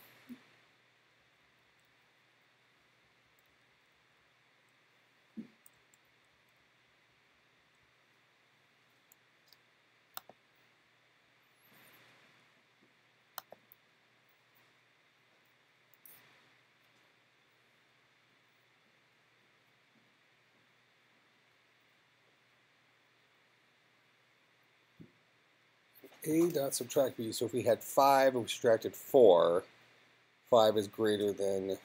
Speaker 1: Dot subtract B. So if we had five and we subtracted four, five is greater than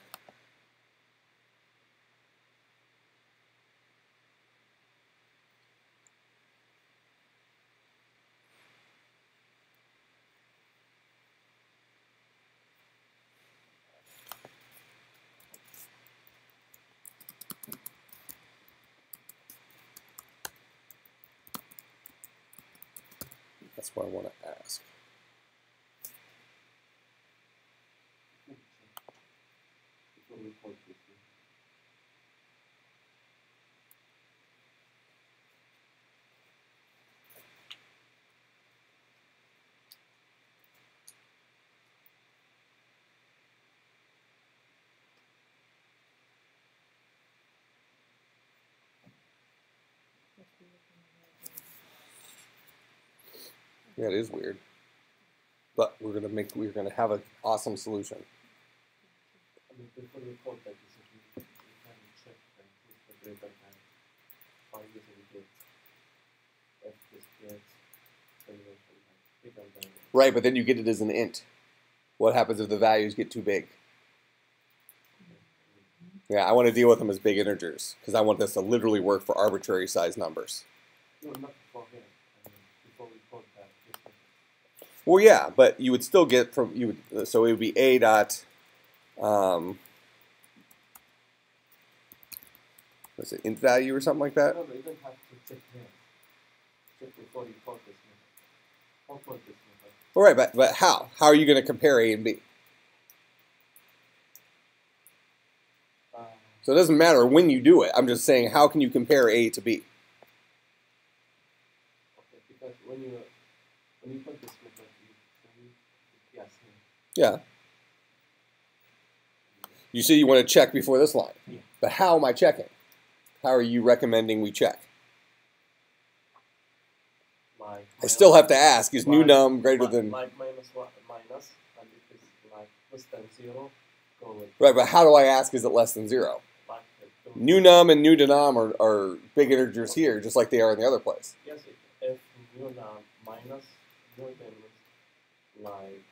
Speaker 1: Yeah, it is weird. But we're gonna make we're gonna have an awesome solution.
Speaker 4: I mean, before we call that, this is we, we can check that is the greater than five is we get f this gets simulation like bigger than
Speaker 1: Right, but then you get it as an int. What happens if the values get too big? Yeah, I want to deal with them as big integers because I want this to literally work for arbitrary size numbers.
Speaker 4: no not before here. I mean before we call that this is
Speaker 1: Well, yeah, but you would still get from you would so it would be a dot. Um, was it int value or something like that?
Speaker 4: no, you don't have to check here. Check before you this method. Or this method.
Speaker 1: All right, but but how? How are you going to compare A and B?
Speaker 4: Uh,
Speaker 1: So it doesn't matter when you do it. I'm just saying, how can you compare A to B?
Speaker 4: okay, because when you when you call this method, you can yes here.
Speaker 1: Yeah. You say you want to check before this line.
Speaker 4: Yeah.
Speaker 1: But how am I checking? How are you recommending we check?
Speaker 4: Like
Speaker 1: I still have to ask, is new num greater
Speaker 4: mi-
Speaker 1: than...
Speaker 4: like minus one minus and if it's like less than zero, go
Speaker 1: Right, but how do I ask, is it less than zero?
Speaker 4: like uh,
Speaker 1: New num and new denom are, are big integers here, just like they are in the other place.
Speaker 4: Yes, if new num minus new then like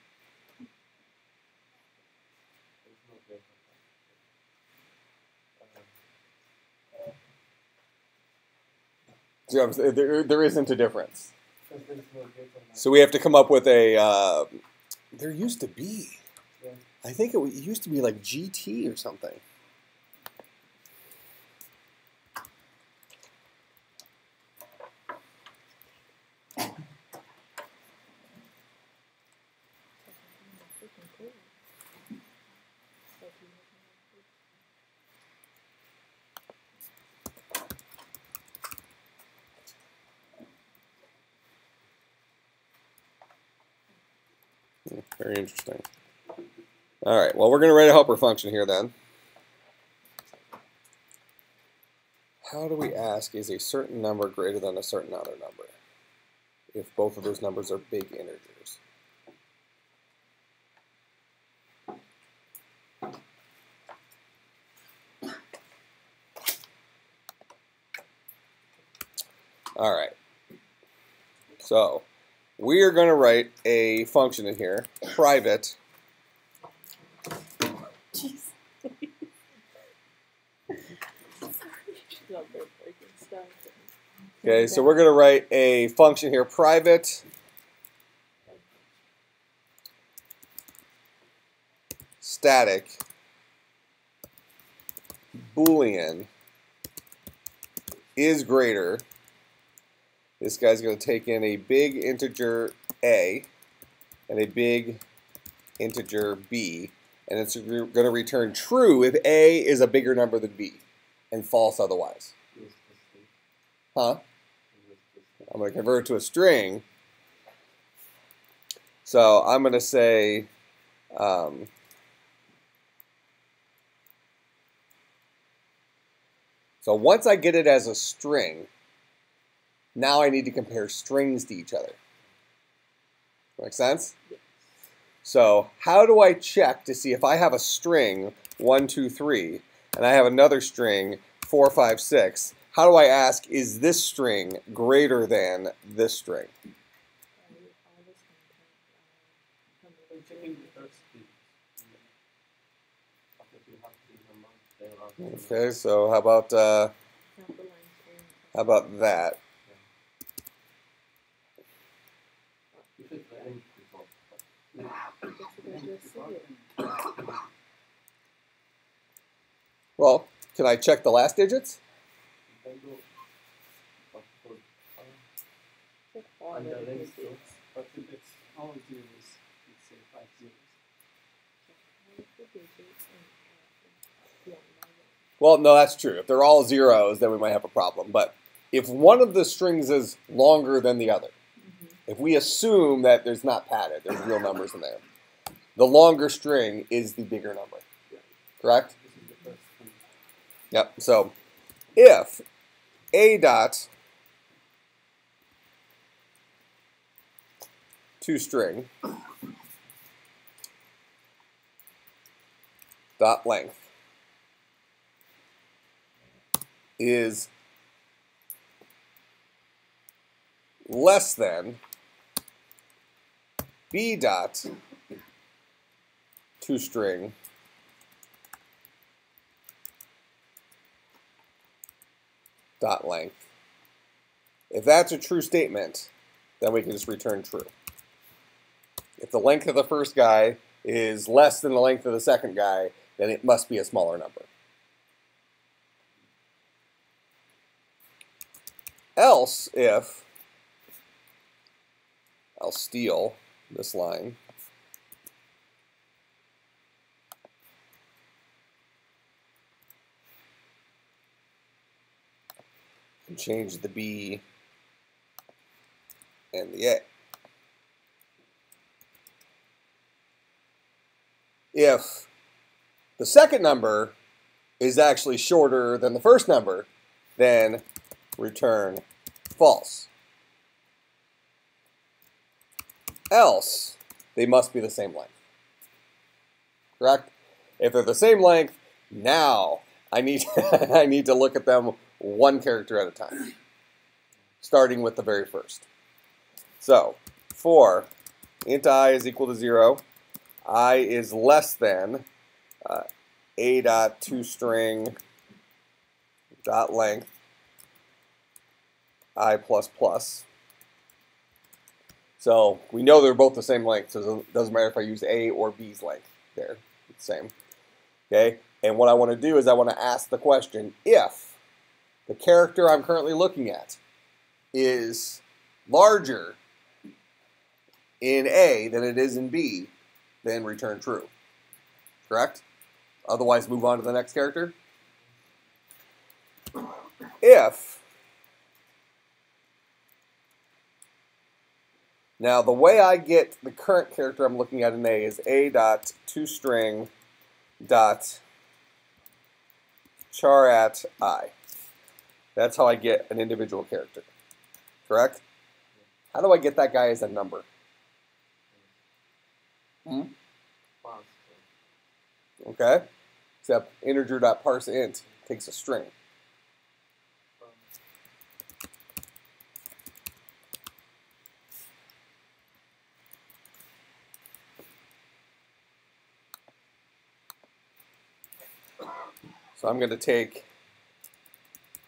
Speaker 4: it's not greater than- uh,
Speaker 1: What I'm saying? There, there isn't a difference. So we have to come up with a... Uh, there used to be. I think it used to be like GT or something. Hmm, Very interesting. All right, well, we're going to write a helper function here then. How do we ask is a certain number greater than a certain other number if both of those numbers are big integers? All right. So we are going to write a function in here, private
Speaker 3: Jeez.
Speaker 1: Okay, so we're going to write a function here, private static boolean is greater. This guy's going to take in a big integer a and a big integer b, and it's going to return true if a is a bigger number than b, and false otherwise. Huh? I'm going to convert it to a string. So I'm going to say um, so once I get it as a string, now I need to compare strings to each other. Make sense? So how do I check to see if I have a string one, two, three, and I have another string four, five, six? How do I ask is this string greater than this string? Okay, so how about uh, how about that?
Speaker 4: You should arrange before.
Speaker 2: that's what I just said.
Speaker 1: Well, can I check the last digits?
Speaker 4: You can do. But for, uh,
Speaker 2: Check all
Speaker 4: under
Speaker 2: the
Speaker 4: links, so
Speaker 2: digits.
Speaker 5: But if it's all zeros, let's say five zeros.
Speaker 2: Check all the digits can I check the last digits?
Speaker 1: Well, no, that's true. If they're all zeros, then we might have a problem. But if one of the strings is longer than the other. If we assume that there's not padded, there's real numbers in there, the longer string is the bigger number. Correct? Yep. So if a dot toString dot length is less than b dot toString dot length. If that's a true statement, then we can just return true. If the length of the first guy is less than the length of the second guy, then it must be a smaller number. Else, if I'll steal this line. and change the B and the A. If the second number is actually shorter than the first number, then return false. Else, they must be the same length. Correct? If they're the same length, now I need I need to look at them one character at a time, starting with the very first. So, for int i is equal to 0, i is less than uh, a dot two toString dot length i plus plus. So we know they're both the same length, so it doesn't matter if I use a or b's length there. It's the same. Okay, and what I want to do is I want to ask the question if the character I'm currently looking at is larger in A than it is in B, then return true. Correct? Otherwise, move on to the next character. If now the way I get the current character I'm looking at in A is A dot toString dot char at I. That's how I get an individual character. Correct? How do I get that guy as a number? Hmm?
Speaker 4: Fast.
Speaker 1: Okay? Except integer.parseInt takes a string. So I'm going to take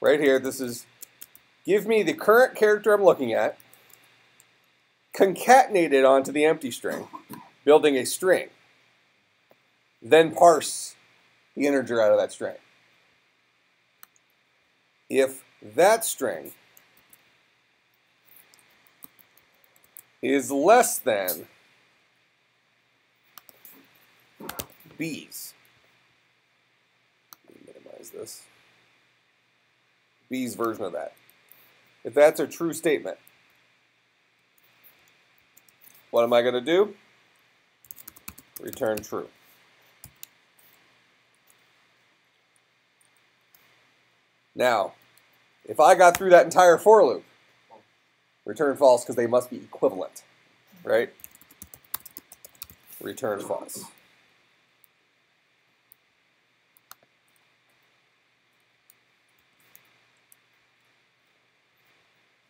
Speaker 1: right here, this is give me the current character I'm looking at, concatenate it onto the empty string, building a string, then parse the integer out of that string. If that string is less than b's, is this? B's version of that. If that's a true statement, what am I going to do? Return true. Now, if I got through that entire for loop, return false because they must be equivalent, right? Return false.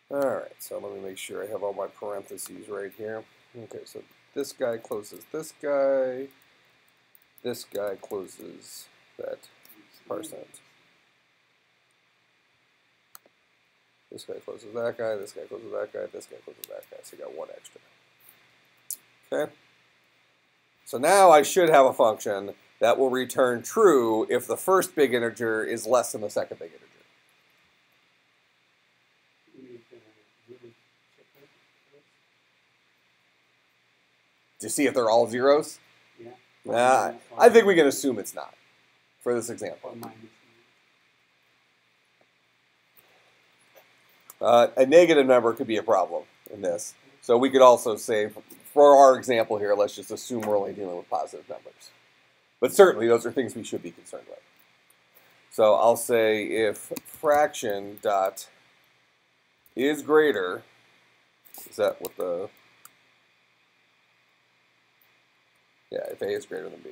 Speaker 1: All right, so let me make sure I have all my parentheses right here. Okay, so this guy closes this guy. This guy closes that percent. This guy closes that guy, this guy closes that guy, this guy closes that guy. So you got one extra. Okay? So now I should have a function that will return true if the first big integer is less than the second big integer.
Speaker 5: We need to really check that first.
Speaker 1: To see if they're all zeros?
Speaker 5: Yeah.
Speaker 1: Nah, I think we can assume it's not for this example. Uh, a negative number could be a problem in this. So we could also say, for our example here, let's just assume we're only dealing with positive numbers. But certainly those are things we should be concerned with. So I'll say if fraction dot is greater, is that what the, yeah, if A is greater than B.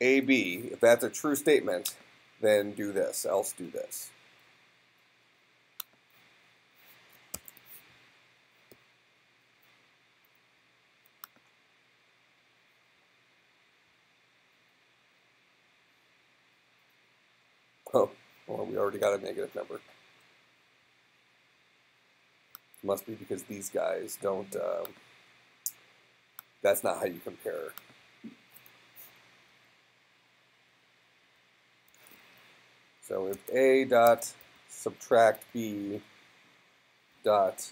Speaker 1: AB, if that's a true statement, then do this, else do this. Oh, well, we already got a negative number. Must be because these guys don't, um, that's not how you compare. So if A dot subtract B dot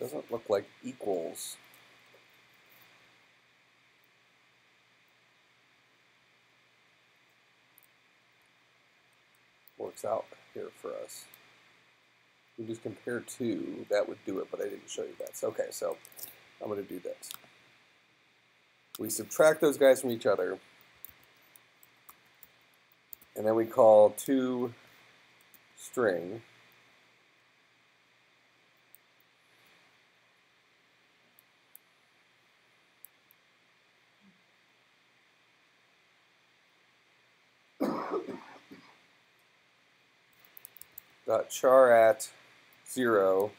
Speaker 1: doesn't look like equals. Works out here for us. We just compare two, that would do it, but I didn't show you that. So, okay, so I'm going to do this. We subtract those guys from each other, and then we call two string dot char at zero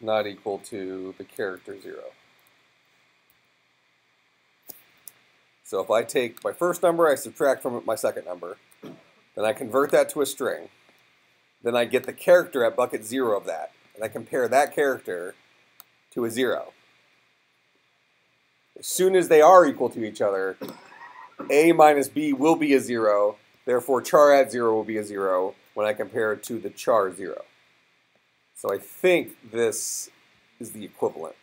Speaker 1: not equal to the character zero. So if I take my first number, I subtract from it my second number, then I convert that to a string, then I get the character at bucket zero of that, and I compare that character to a zero. As soon as they are equal to each other, a minus b will be a zero, therefore char at zero will be a zero, when I compare it to the char 0. So I think this is the equivalent.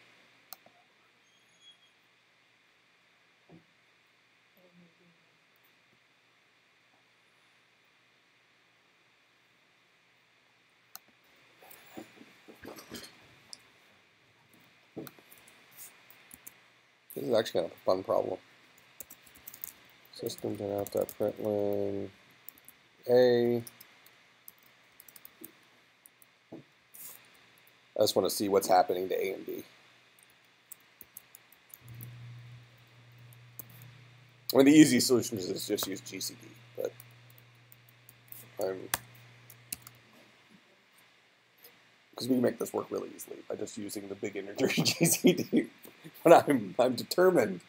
Speaker 1: This is actually kind of a fun problem. System.out.println A I just want to see what's happening to A and B. I mean, the easy solution is just use GCD, but I'm because we can make this work really easily by just using the big integer GCD. But I'm I'm determined.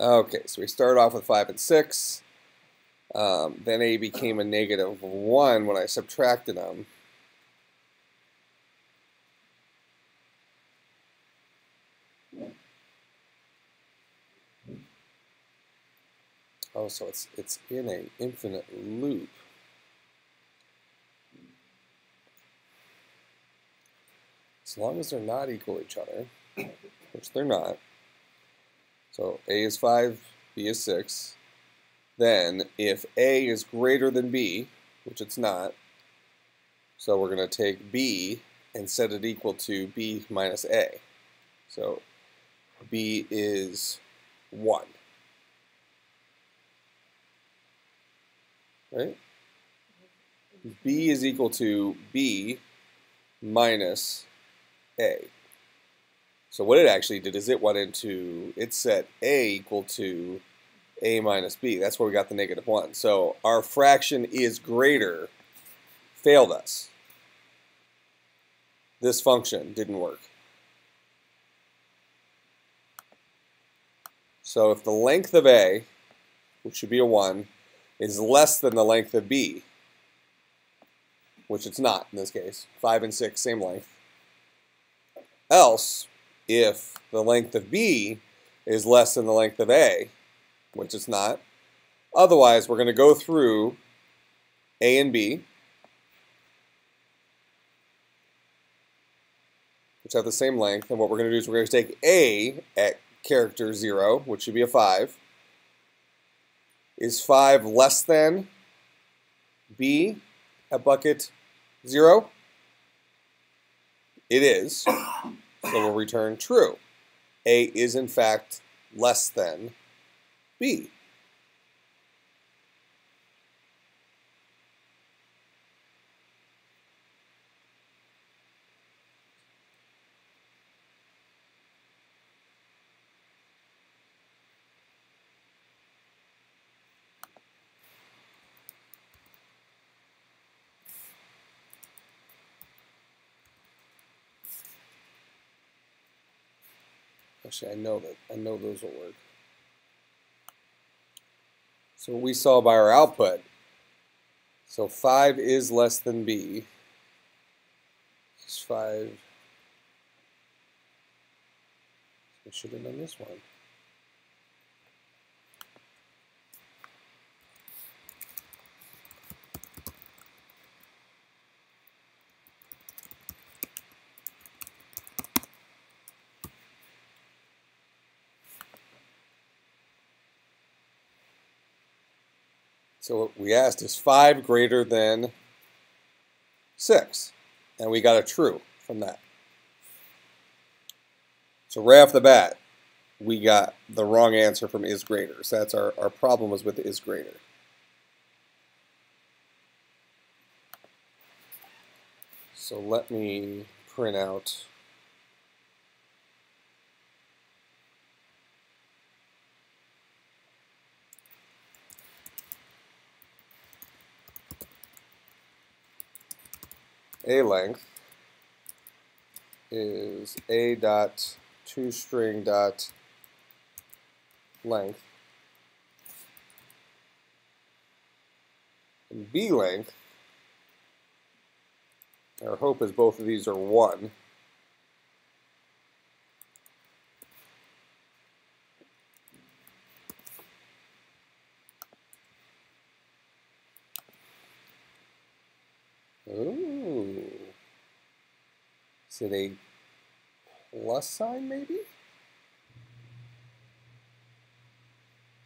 Speaker 1: Okay, so we started off with 5 and 6. Um, then a became a negative 1 when I subtracted them. Oh, so it's it's in a infinite loop. As long as they're not equal to each other, which they're not. So A is 5, B is 6. Then if A is greater than B, which it's not, so we're going to take B and set it equal to B minus A. So B is 1. Right? B is equal to B minus A. So what it actually did is it went into, it set A equal to A minus B. That's where we got the negative 1. So our fraction is greater failed us. This function didn't work. So if the length of A, which should be a 1, is less than the length of B, which it's not in this case, 5 and 6, same length, else if the length of B is less than the length of A, which it's not. Otherwise, we're going to go through A and B, which have the same length, and what we're going to do is we're going to take A at character 0, which should be a 5. Is 5 less than B at bucket 0? It is. So we'll return true. A is in fact less than B. Actually, I know that. I know those will work. So we saw by our output, so 5 is less than B. This is 5. I should have done this one. So what we asked is 5 greater than 6. And we got a true from that. So right off the bat, we got the wrong answer from is greater. So that's our, our problem was with is greater. So let me print out a length is a dot toString dot length and b length our hope is both of these are one Ooh. Is it a plus sign, maybe?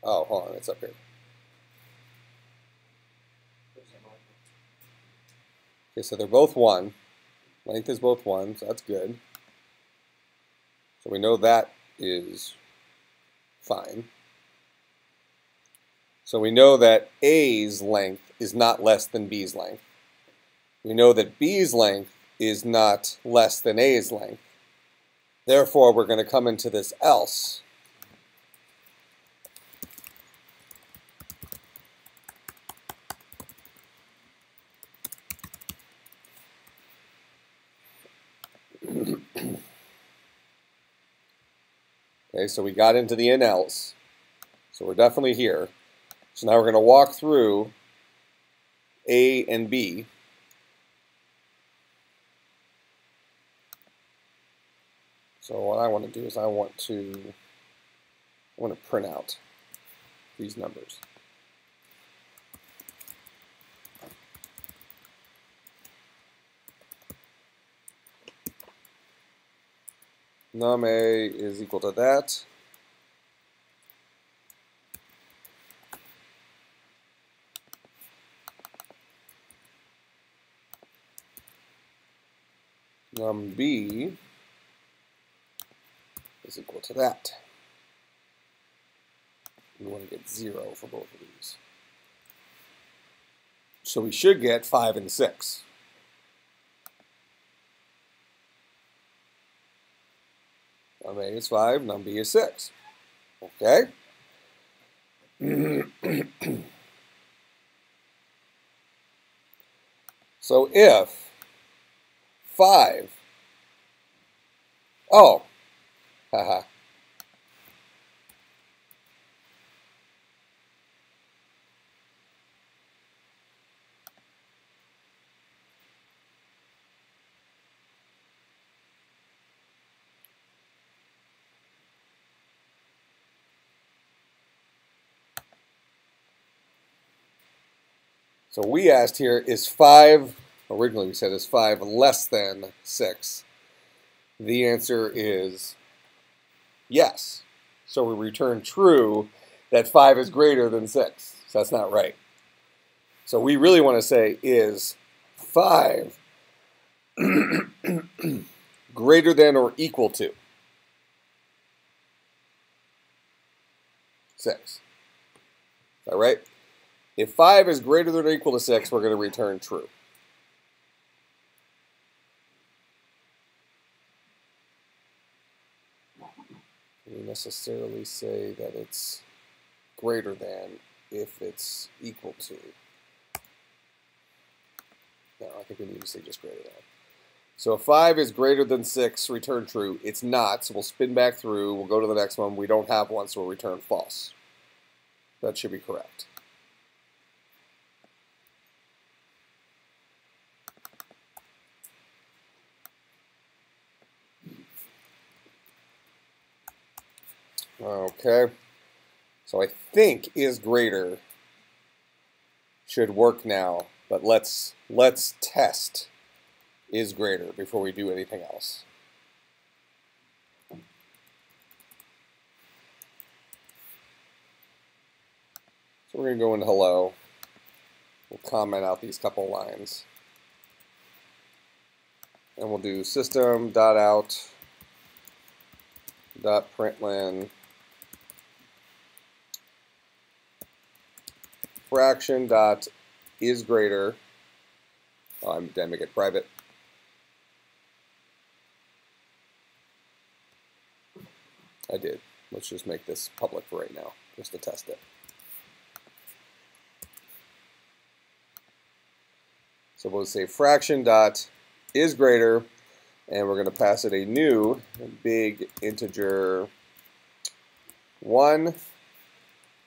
Speaker 1: Oh, hold on, it's up here. Okay, so they're both 1. Length is both 1, so that's good. So we know that is fine. So we know that A's length is not less than B's length we know that B's length is not less than a's length. Therefore, we're going to come into this else. okay, so we got into the in else. So we're definitely here. So now we're going to walk through A and B. So what I want to do is I want to I want to print out these numbers. num a is equal to that. Num b is equal to that. We want to get 0 for both of these. So we should get 5 and 6. Num A is 5, num B is 6. Okay? so if 5, oh, haha. So we asked here, is 5, originally we said is 5 less than 6? The answer is yes. So we return true that 5 is greater than 6. So that's not right. So we really want to say is 5 greater than or equal to 6. Is that right? If 5 is greater than or equal to 6, we're going to return true. Necessarily say that it's greater than if it's equal to. No, I think we need to say just greater than. So if 5 is greater than 6, return true. It's not, so we'll spin back through. We'll go to the next one. We don't have one, so we'll return false. That should be correct. Okay. So I think is greater should work now, but let's let's test is greater before we do anything else. So we're going to go into hello. We'll comment out these couple lines. And we'll do system dot out dot println fraction dot is greater. Oh, I'm I make it private? I did. Let's just make this public for right now, just to test it. So we'll say fraction dot is greater, and we're going to pass it a new big integer 1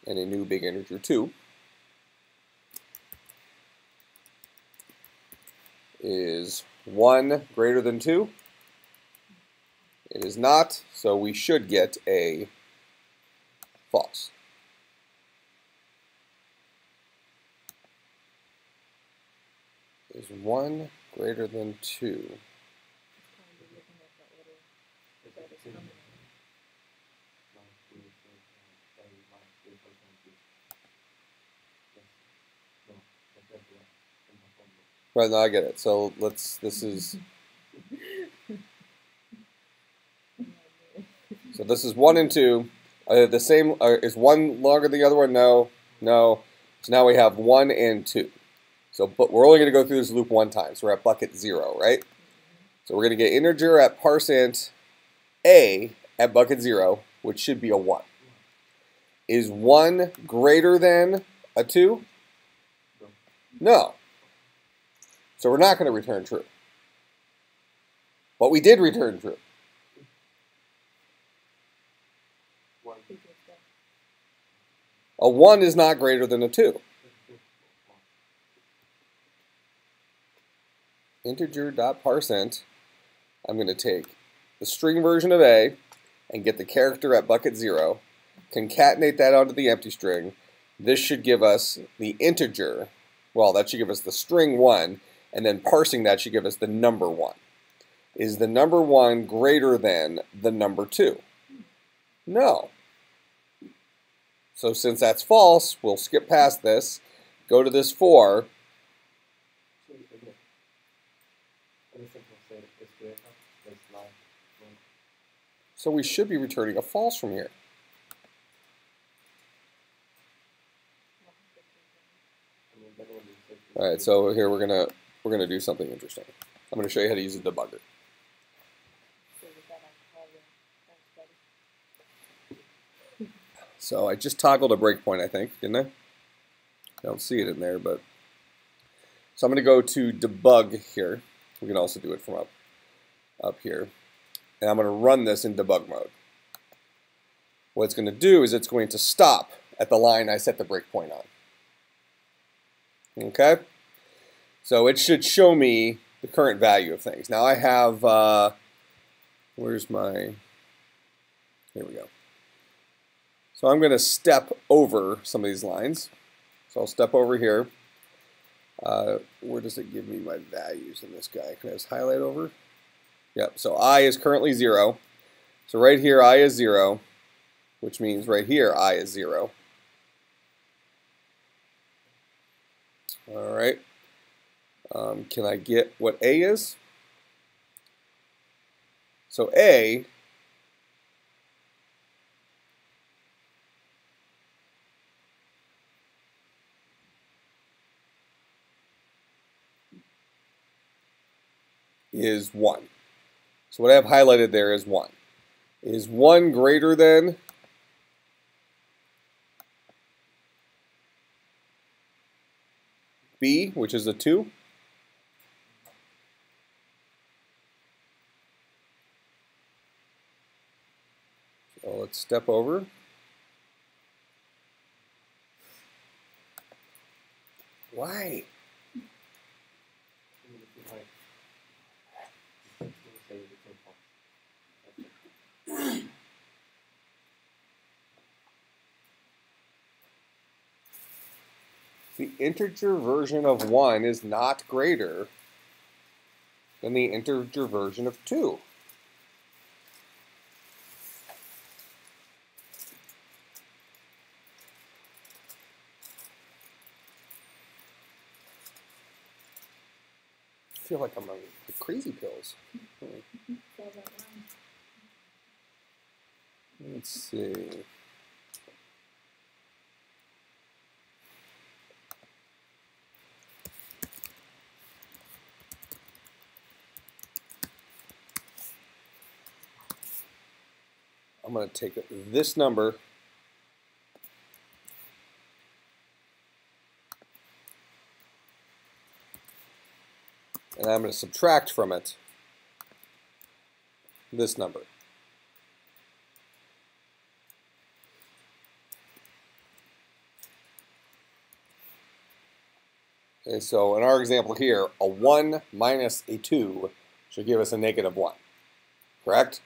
Speaker 1: and a new big integer 2. Is 1 greater than 2? It is not, so we should get a false. Is 1 greater than 2?
Speaker 2: Kind of looking at that little that is coming in.
Speaker 1: Right, now I get it. So let's, this is, so this is 1 and 2. Are the same, uh, is one longer than the other one? No, no. So now we have 1 and 2. So but we're only going to go through this loop one time. So we're at bucket 0, right? So we're going to get integer at parseInt a at bucket 0, which should be a 1. Is 1 greater than a 2? No. So we're not going to return true. But we did return true. A 1 is not greater than a 2. Integer dot parseInt. I'm going to take the string version of A and get the character at bucket 0, concatenate that onto the empty string. This should give us the integer. Well, that should give us the string 1, and then parsing that should give us the number 1. Is the number 1 greater than the number 2? No. So since that's false, we'll skip past this, go to this 4,
Speaker 4: So one.
Speaker 1: we should be returning a false from here. All right, so here we're gonna we're gonna do something interesting. I'm gonna show you how to use a debugger.
Speaker 2: So I
Speaker 1: just toggled a breakpoint, I think, didn't I? I don't see it in there, but so I'm gonna go to debug here. We can also do it from up up here, and I'm gonna run this in debug mode. What it's gonna do is it's going to stop at the line I set the breakpoint on. Okay, so it should show me the current value of things. Now I have uh, where's my here we go. So I'm going to step over some of these lines. So I'll step over here. Uh, where does it give me my values in this guy? Can I just highlight over? Yep, so I is currently 0. So right here, I is 0, which means right here, I is 0. All right. Um, can I get what A is? So A is 1. So what I have highlighted there is 1. Is 1 greater than B, which is a 2? So let's step over. Why? The integer version of 1 is not greater than the integer version of 2. Feel like I'm on the crazy pills. Let's see. I'm going to take this number and I'm going to subtract from it this number. And so in our example here, a 1 minus a 2 should give us a negative 1. Correct?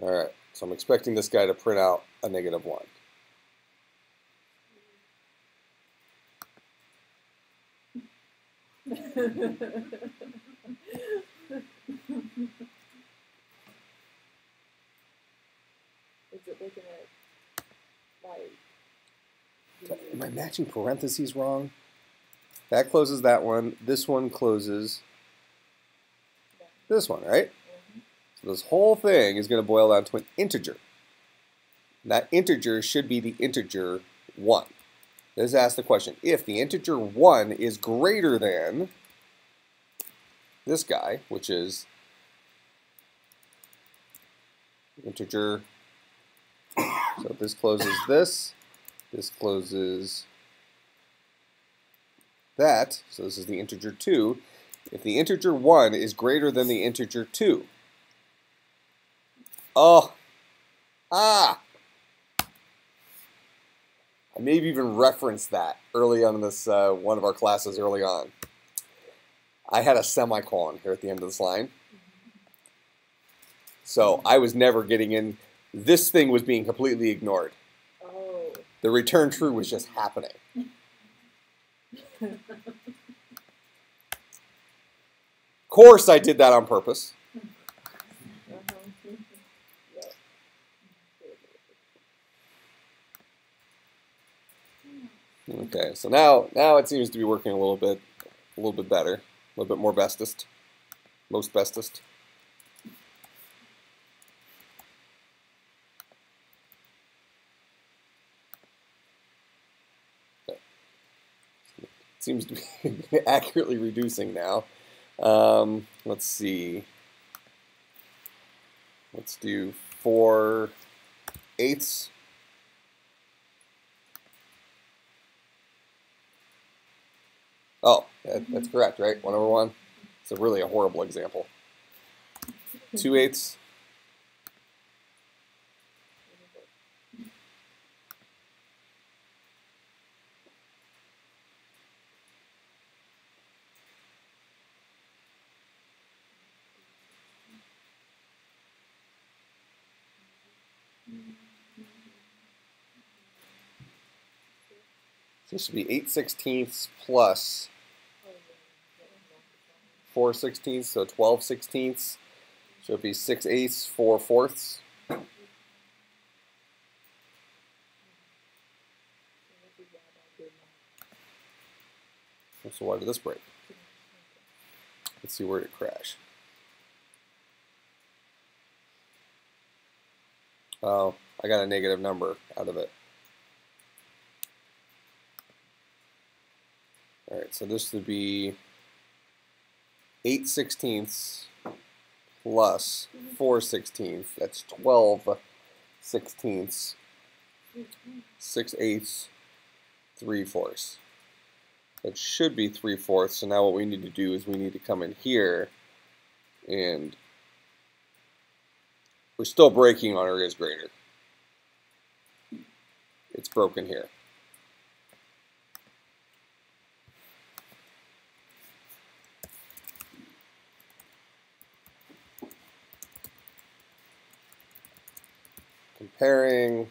Speaker 1: All right, so I'm expecting this guy to print out a negative 1.
Speaker 2: Is it looking at like?
Speaker 1: Am I matching parentheses wrong? That closes that one. This one closes this one, right?
Speaker 2: Mhm.
Speaker 1: So this whole thing is going to boil down to an integer. That integer should be the integer 1. This asks the question, if the integer 1 is greater than this guy, which is integer, so this closes this, this closes that, so this is the integer 2, if the integer 1 is greater than the integer 2. Oh, ah, I may have even referenced that early on in this uh, one of our classes early on. I had a semicolon here at the end of this line. So I was never getting in. This thing was being completely ignored.
Speaker 2: Oh.
Speaker 1: The return true was just happening. Of course, I did that on purpose. Okay, so now now it seems to be working a little bit a little bit better, a little bit more bestest, most bestest. Seems to be accurately reducing now. Um, let's see. Let's do four eighths. Oh, that, that's correct, right? One over one. It's a really a horrible example. Two eighths. This should be eight sixteenths plus four sixteenths, so twelve sixteenths. So it'd be six eighths, four fourths. So why did this break? Let's see where it crash. Oh, I got a negative number out of it. All right, so this would be 8 sixteenths plus 4 sixteenths. That's 12 sixteenths, 6 eighths, 3 fourths. That should be 3 fourths. So now what we need to do is we need to come in here and we're still breaking on our is greater. It's broken here. Comparing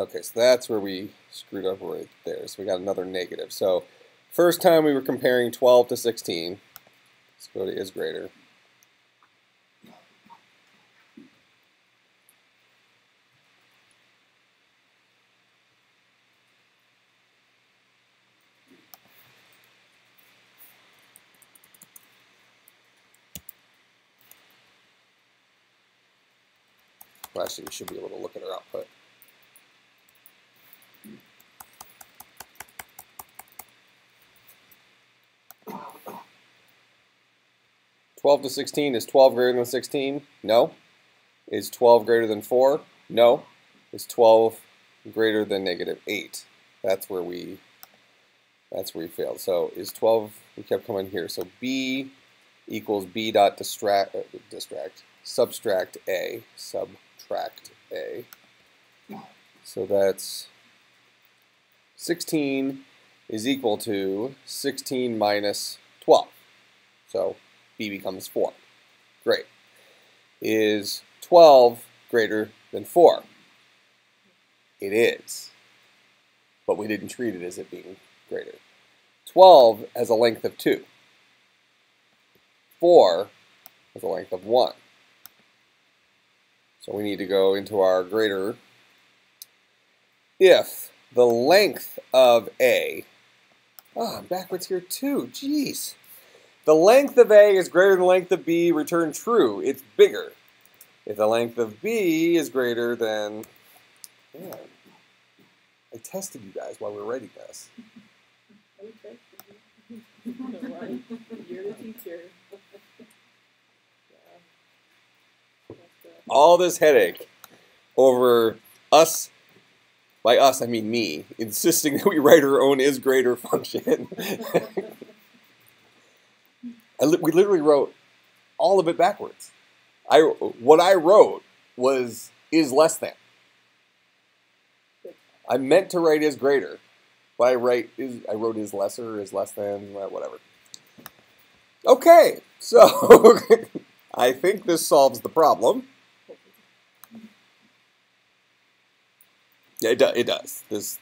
Speaker 1: Okay, so that's where we screwed up right there. So we got another negative. So first time we were comparing 12 to 16. Let's go to is greater. Actually, we should be able to look at our output. Twelve to sixteen is twelve greater than sixteen? No. Is twelve greater than four? No. Is twelve greater than negative eight? That's where we that's where we failed. So is twelve we kept coming here. So B equals B dot distract uh, distract subtract A subtract A. So that's 16 is equal to 16 minus 12. So B becomes 4. Great. Is 12 greater than 4? It is. But we didn't treat it as it being greater. 12 has a length of 2. 4 has a length of 1. So we need to go into our greater if the length of A, oh, I'm backwards here too, jeez. The length of A is greater than the length of B, return true, it's bigger. If the length of B is greater than, I tested you guys while we were writing this.
Speaker 2: You're the teacher.
Speaker 1: All this headache over us, by us I mean me, insisting that we write our own is greater function. Li- we literally wrote all of it backwards. I what I wrote was is less than. I meant to write is greater, but I write is I wrote is lesser, is less than, whatever. Okay, so I think this solves the problem. Yeah, it, do, it does. This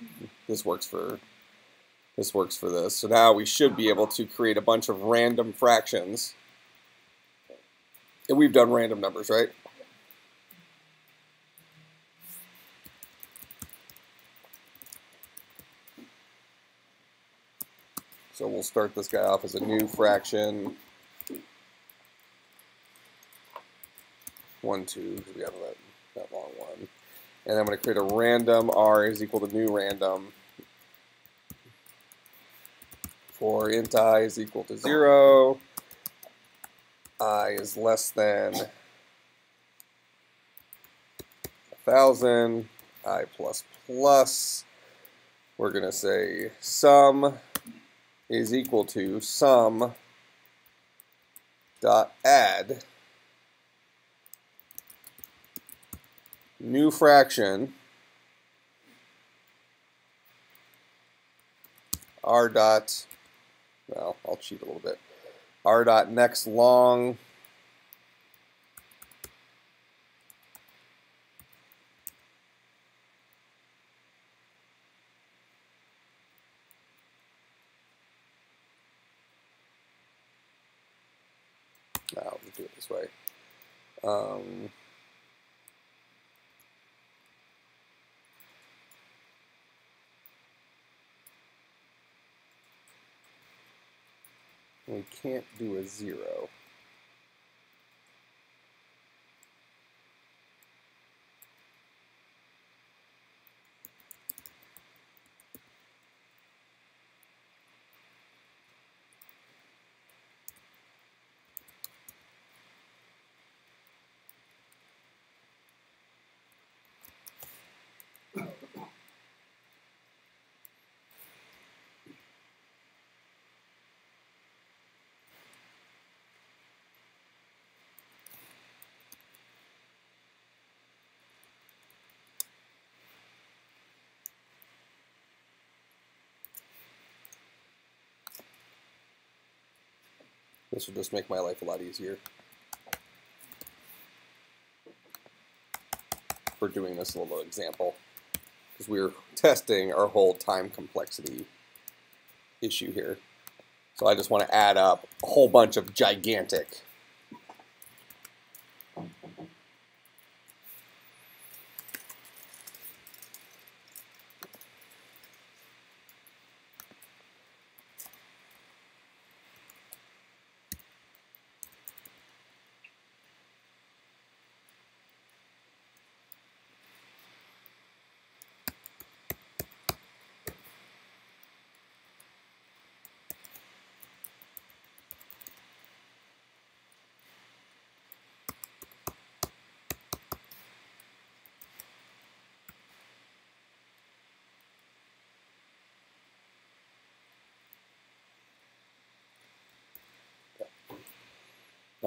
Speaker 1: this works for this works for this. So now we should be able to create a bunch of random fractions. And we've done random numbers, right? So we'll start this guy off as a new fraction. One, two, because we have that, that long one. And I'm going to create a random r is equal to new random for int i is equal to 0, i is less than 1,000, i plus plus. We're going to say sum is equal to sum dot add new fraction r dot well I'll cheat a little bit. R dot next long I'll do it this way. Um, we can't do a zero. This will just make my life a lot easier. For doing this little example. Because we're testing our whole time complexity issue here. So I just want to add up a whole bunch of gigantic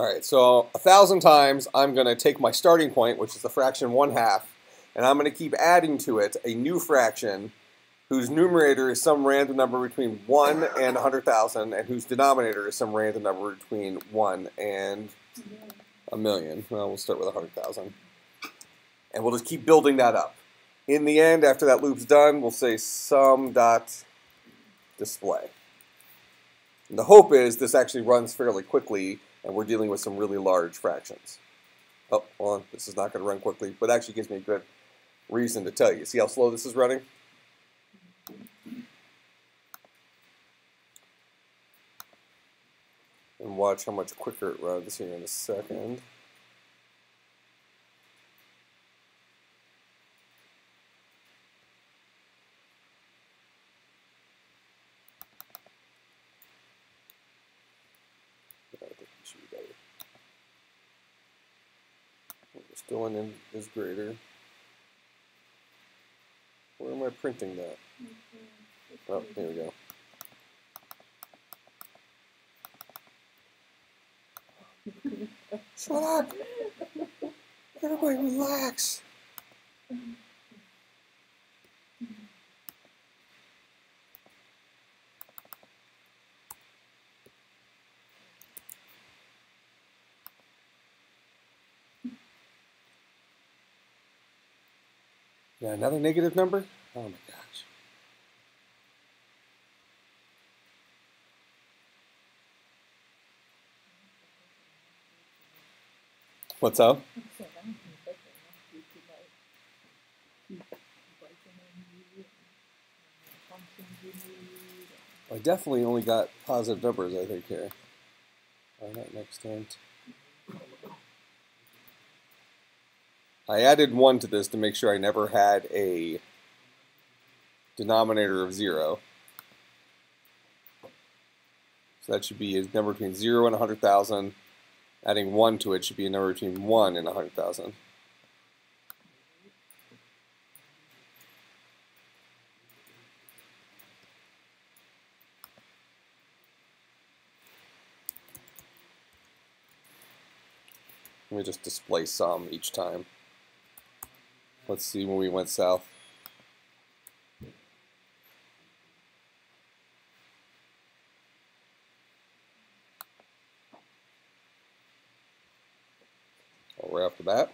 Speaker 1: All right, so a thousand times I'm going to take my starting point, which is the fraction 1 half, and I'm going to keep adding to it a new fraction whose numerator is some random number between 1 and 100,000, and whose denominator is some random number between 1 and a million. Well, we'll start with 100,000. And we'll just keep building that up. In the end, after that loop's done, we'll say sum dot display. And the hope is this actually runs fairly quickly and we're dealing with some really large fractions. Oh, hold on, this is not going to run quickly, but actually gives me a good reason to tell you. See how slow this is running? And watch how much quicker it runs here in a second. In is greater. Where am I printing that? Mm-hmm. Oh, here we go. Shut up! Everybody relax. Mm-hmm. Another negative number? Oh my gosh. What's up? I definitely only got positive numbers, I think, here. Why not next int? I added one to this to make sure I never had a denominator of zero. So that should be a number between zero and 100,000. Adding one to it should be a number between one and 100,000. Let me just display some each time. Let's see when we went south. Oh, right off the bat.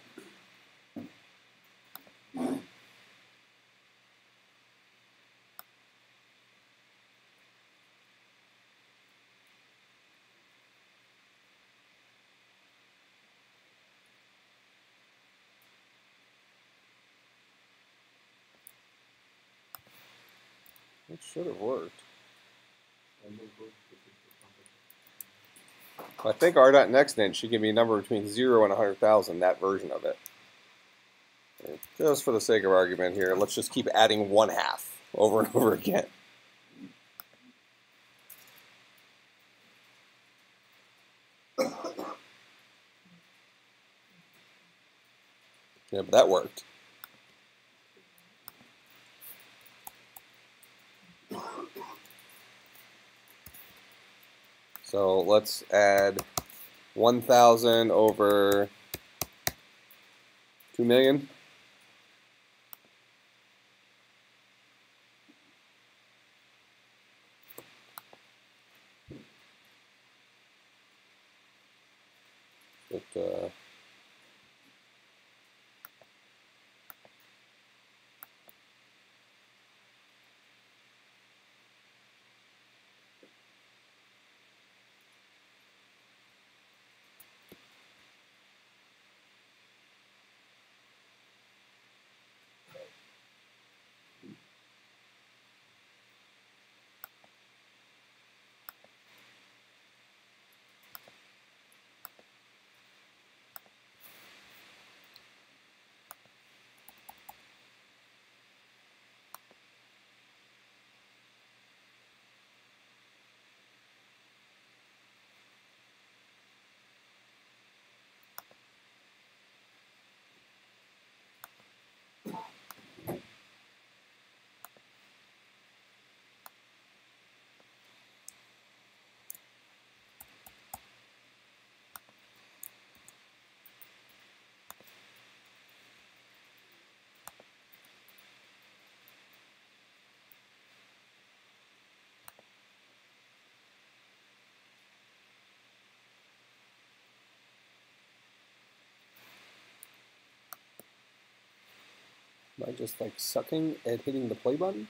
Speaker 1: It should have worked. I think R dot next int should give me a number between 0 and 100,000, that version of it. Just for the sake of argument here, let's just keep adding one half over and over again. Yeah, but that worked. So let's add 1,000 over 2 million. But, uh, I just like sucking at hitting the play button?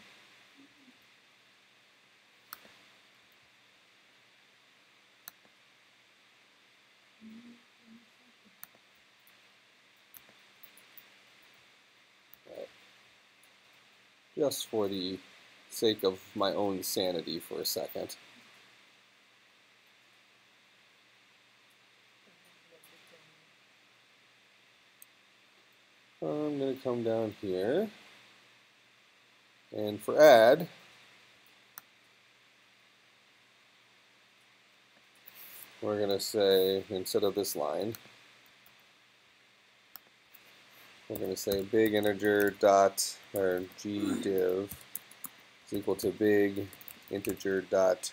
Speaker 1: Just for the sake of my own sanity for a second. I'm going to come down here. And for add, we're going to say, instead of this line, we're going to say big integer dot or g div is equal to big integer dot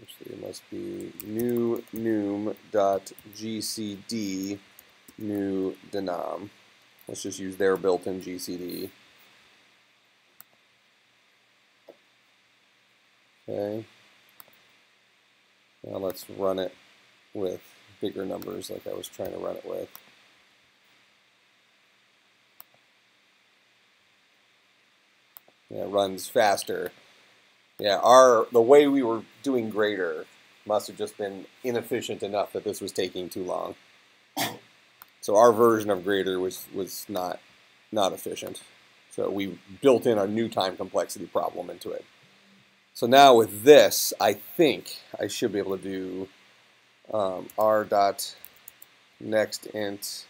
Speaker 1: Actually, it must be new num dot gcd new denom. Let's just use their built-in GCD. Okay. Now let's run it with bigger numbers like I was trying to run it with. Yeah, it runs faster. Yeah, our the way we were doing greater must have just been inefficient enough that this was taking too long. So our version of greater was was not not efficient. So we built in a new time complexity problem into it. So now with this, I think I should be able to do um, r dot next int.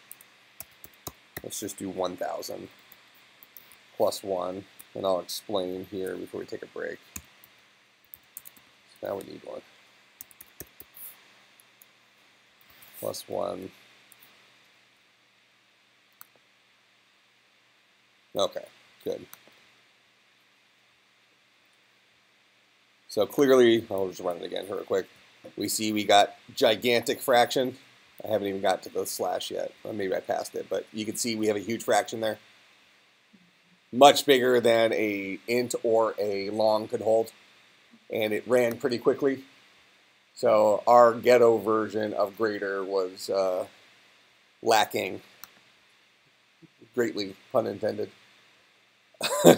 Speaker 1: Let's just do 1,000 plus 1, and I'll explain here before we take a break. Now we need one. Plus 1. Okay, good. So clearly, I'll just run it again real quick. We see we got gigantic fraction. I haven't even got to the slash yet. Maybe I passed it, but you can see we have a huge fraction there. Much bigger than a int or a long could hold. And it ran pretty quickly. So our ghetto version of greater was uh, lacking greatly, pun intended. you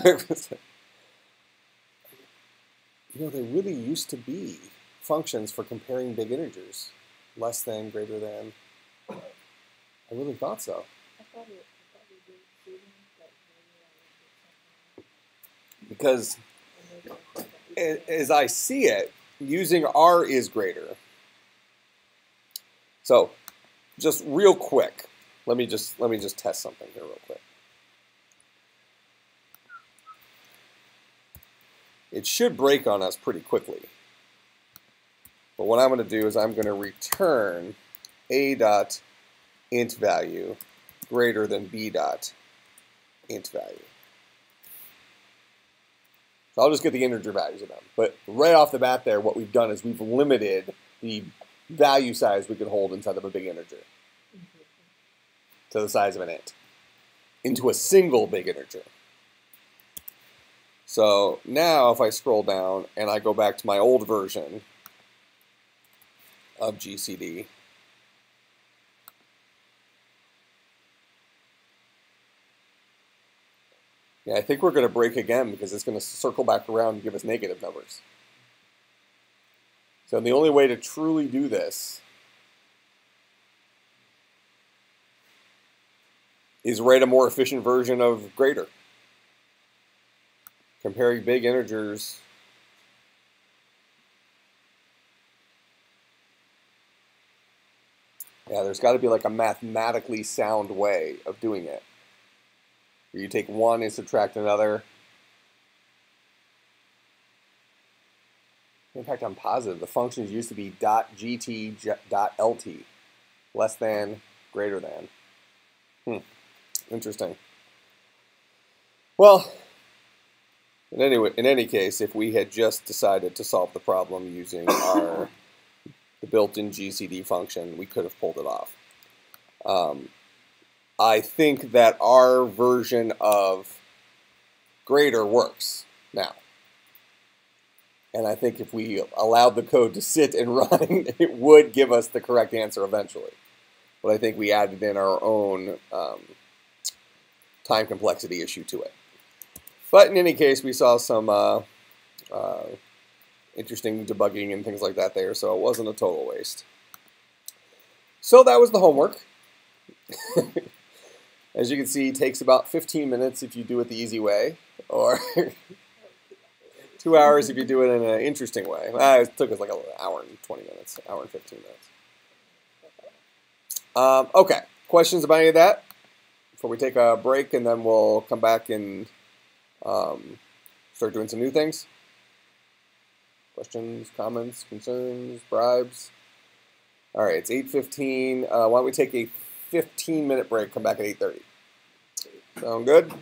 Speaker 1: know, there really used to be functions for comparing big integers, less than, greater than. I really thought so.
Speaker 2: I thought it. I thought we did students like maybe
Speaker 1: Because As I see it, using R is greater. So, just real quick, let me just let me just test something here real quick. It should break on us pretty quickly. But what I'm going to do is I'm going to return a dot int value greater than b dot int value. So I'll just get the integer values of them. But right off the bat there, what we've done is we've limited the value size we can hold inside of a big integer to the size of an int into a single big integer. So now if I scroll down and I go back to my old version of GCD, yeah, I think we're going to break again because it's going to circle back around and give us negative numbers. So the only way to truly do this is write a more efficient version of greater. Comparing big integers. Yeah, there's got to be like a mathematically sound way of doing it. Where you take one and subtract another. In fact, I'm positive the functions used to be dot gt dot lt, less than, greater than. Hmm. Interesting. Well, in any in any case, if we had just decided to solve the problem using our the built-in GCD function, we could have pulled it off. Um, I think that our version of greater works now. And I think if we allowed the code to sit and run, it would give us the correct answer eventually. But I think we added in our own um, time complexity issue to it. But in any case, we saw some uh, uh, interesting debugging and things like that there, so it wasn't a total waste. So that was the homework. As you can see, it takes about 15 minutes if you do it the easy way, or two hours if you do it in an interesting way. Uh, it took us like an hour and 20 minutes, hour and 15 minutes. Um, okay, questions about any of that before we take a break, and then we'll come back and um, start doing some new things? Questions, comments, concerns, bribes? All right, it's 8.15. Uh, why don't we take a 15 minute break, come back at 8.30. Sound good?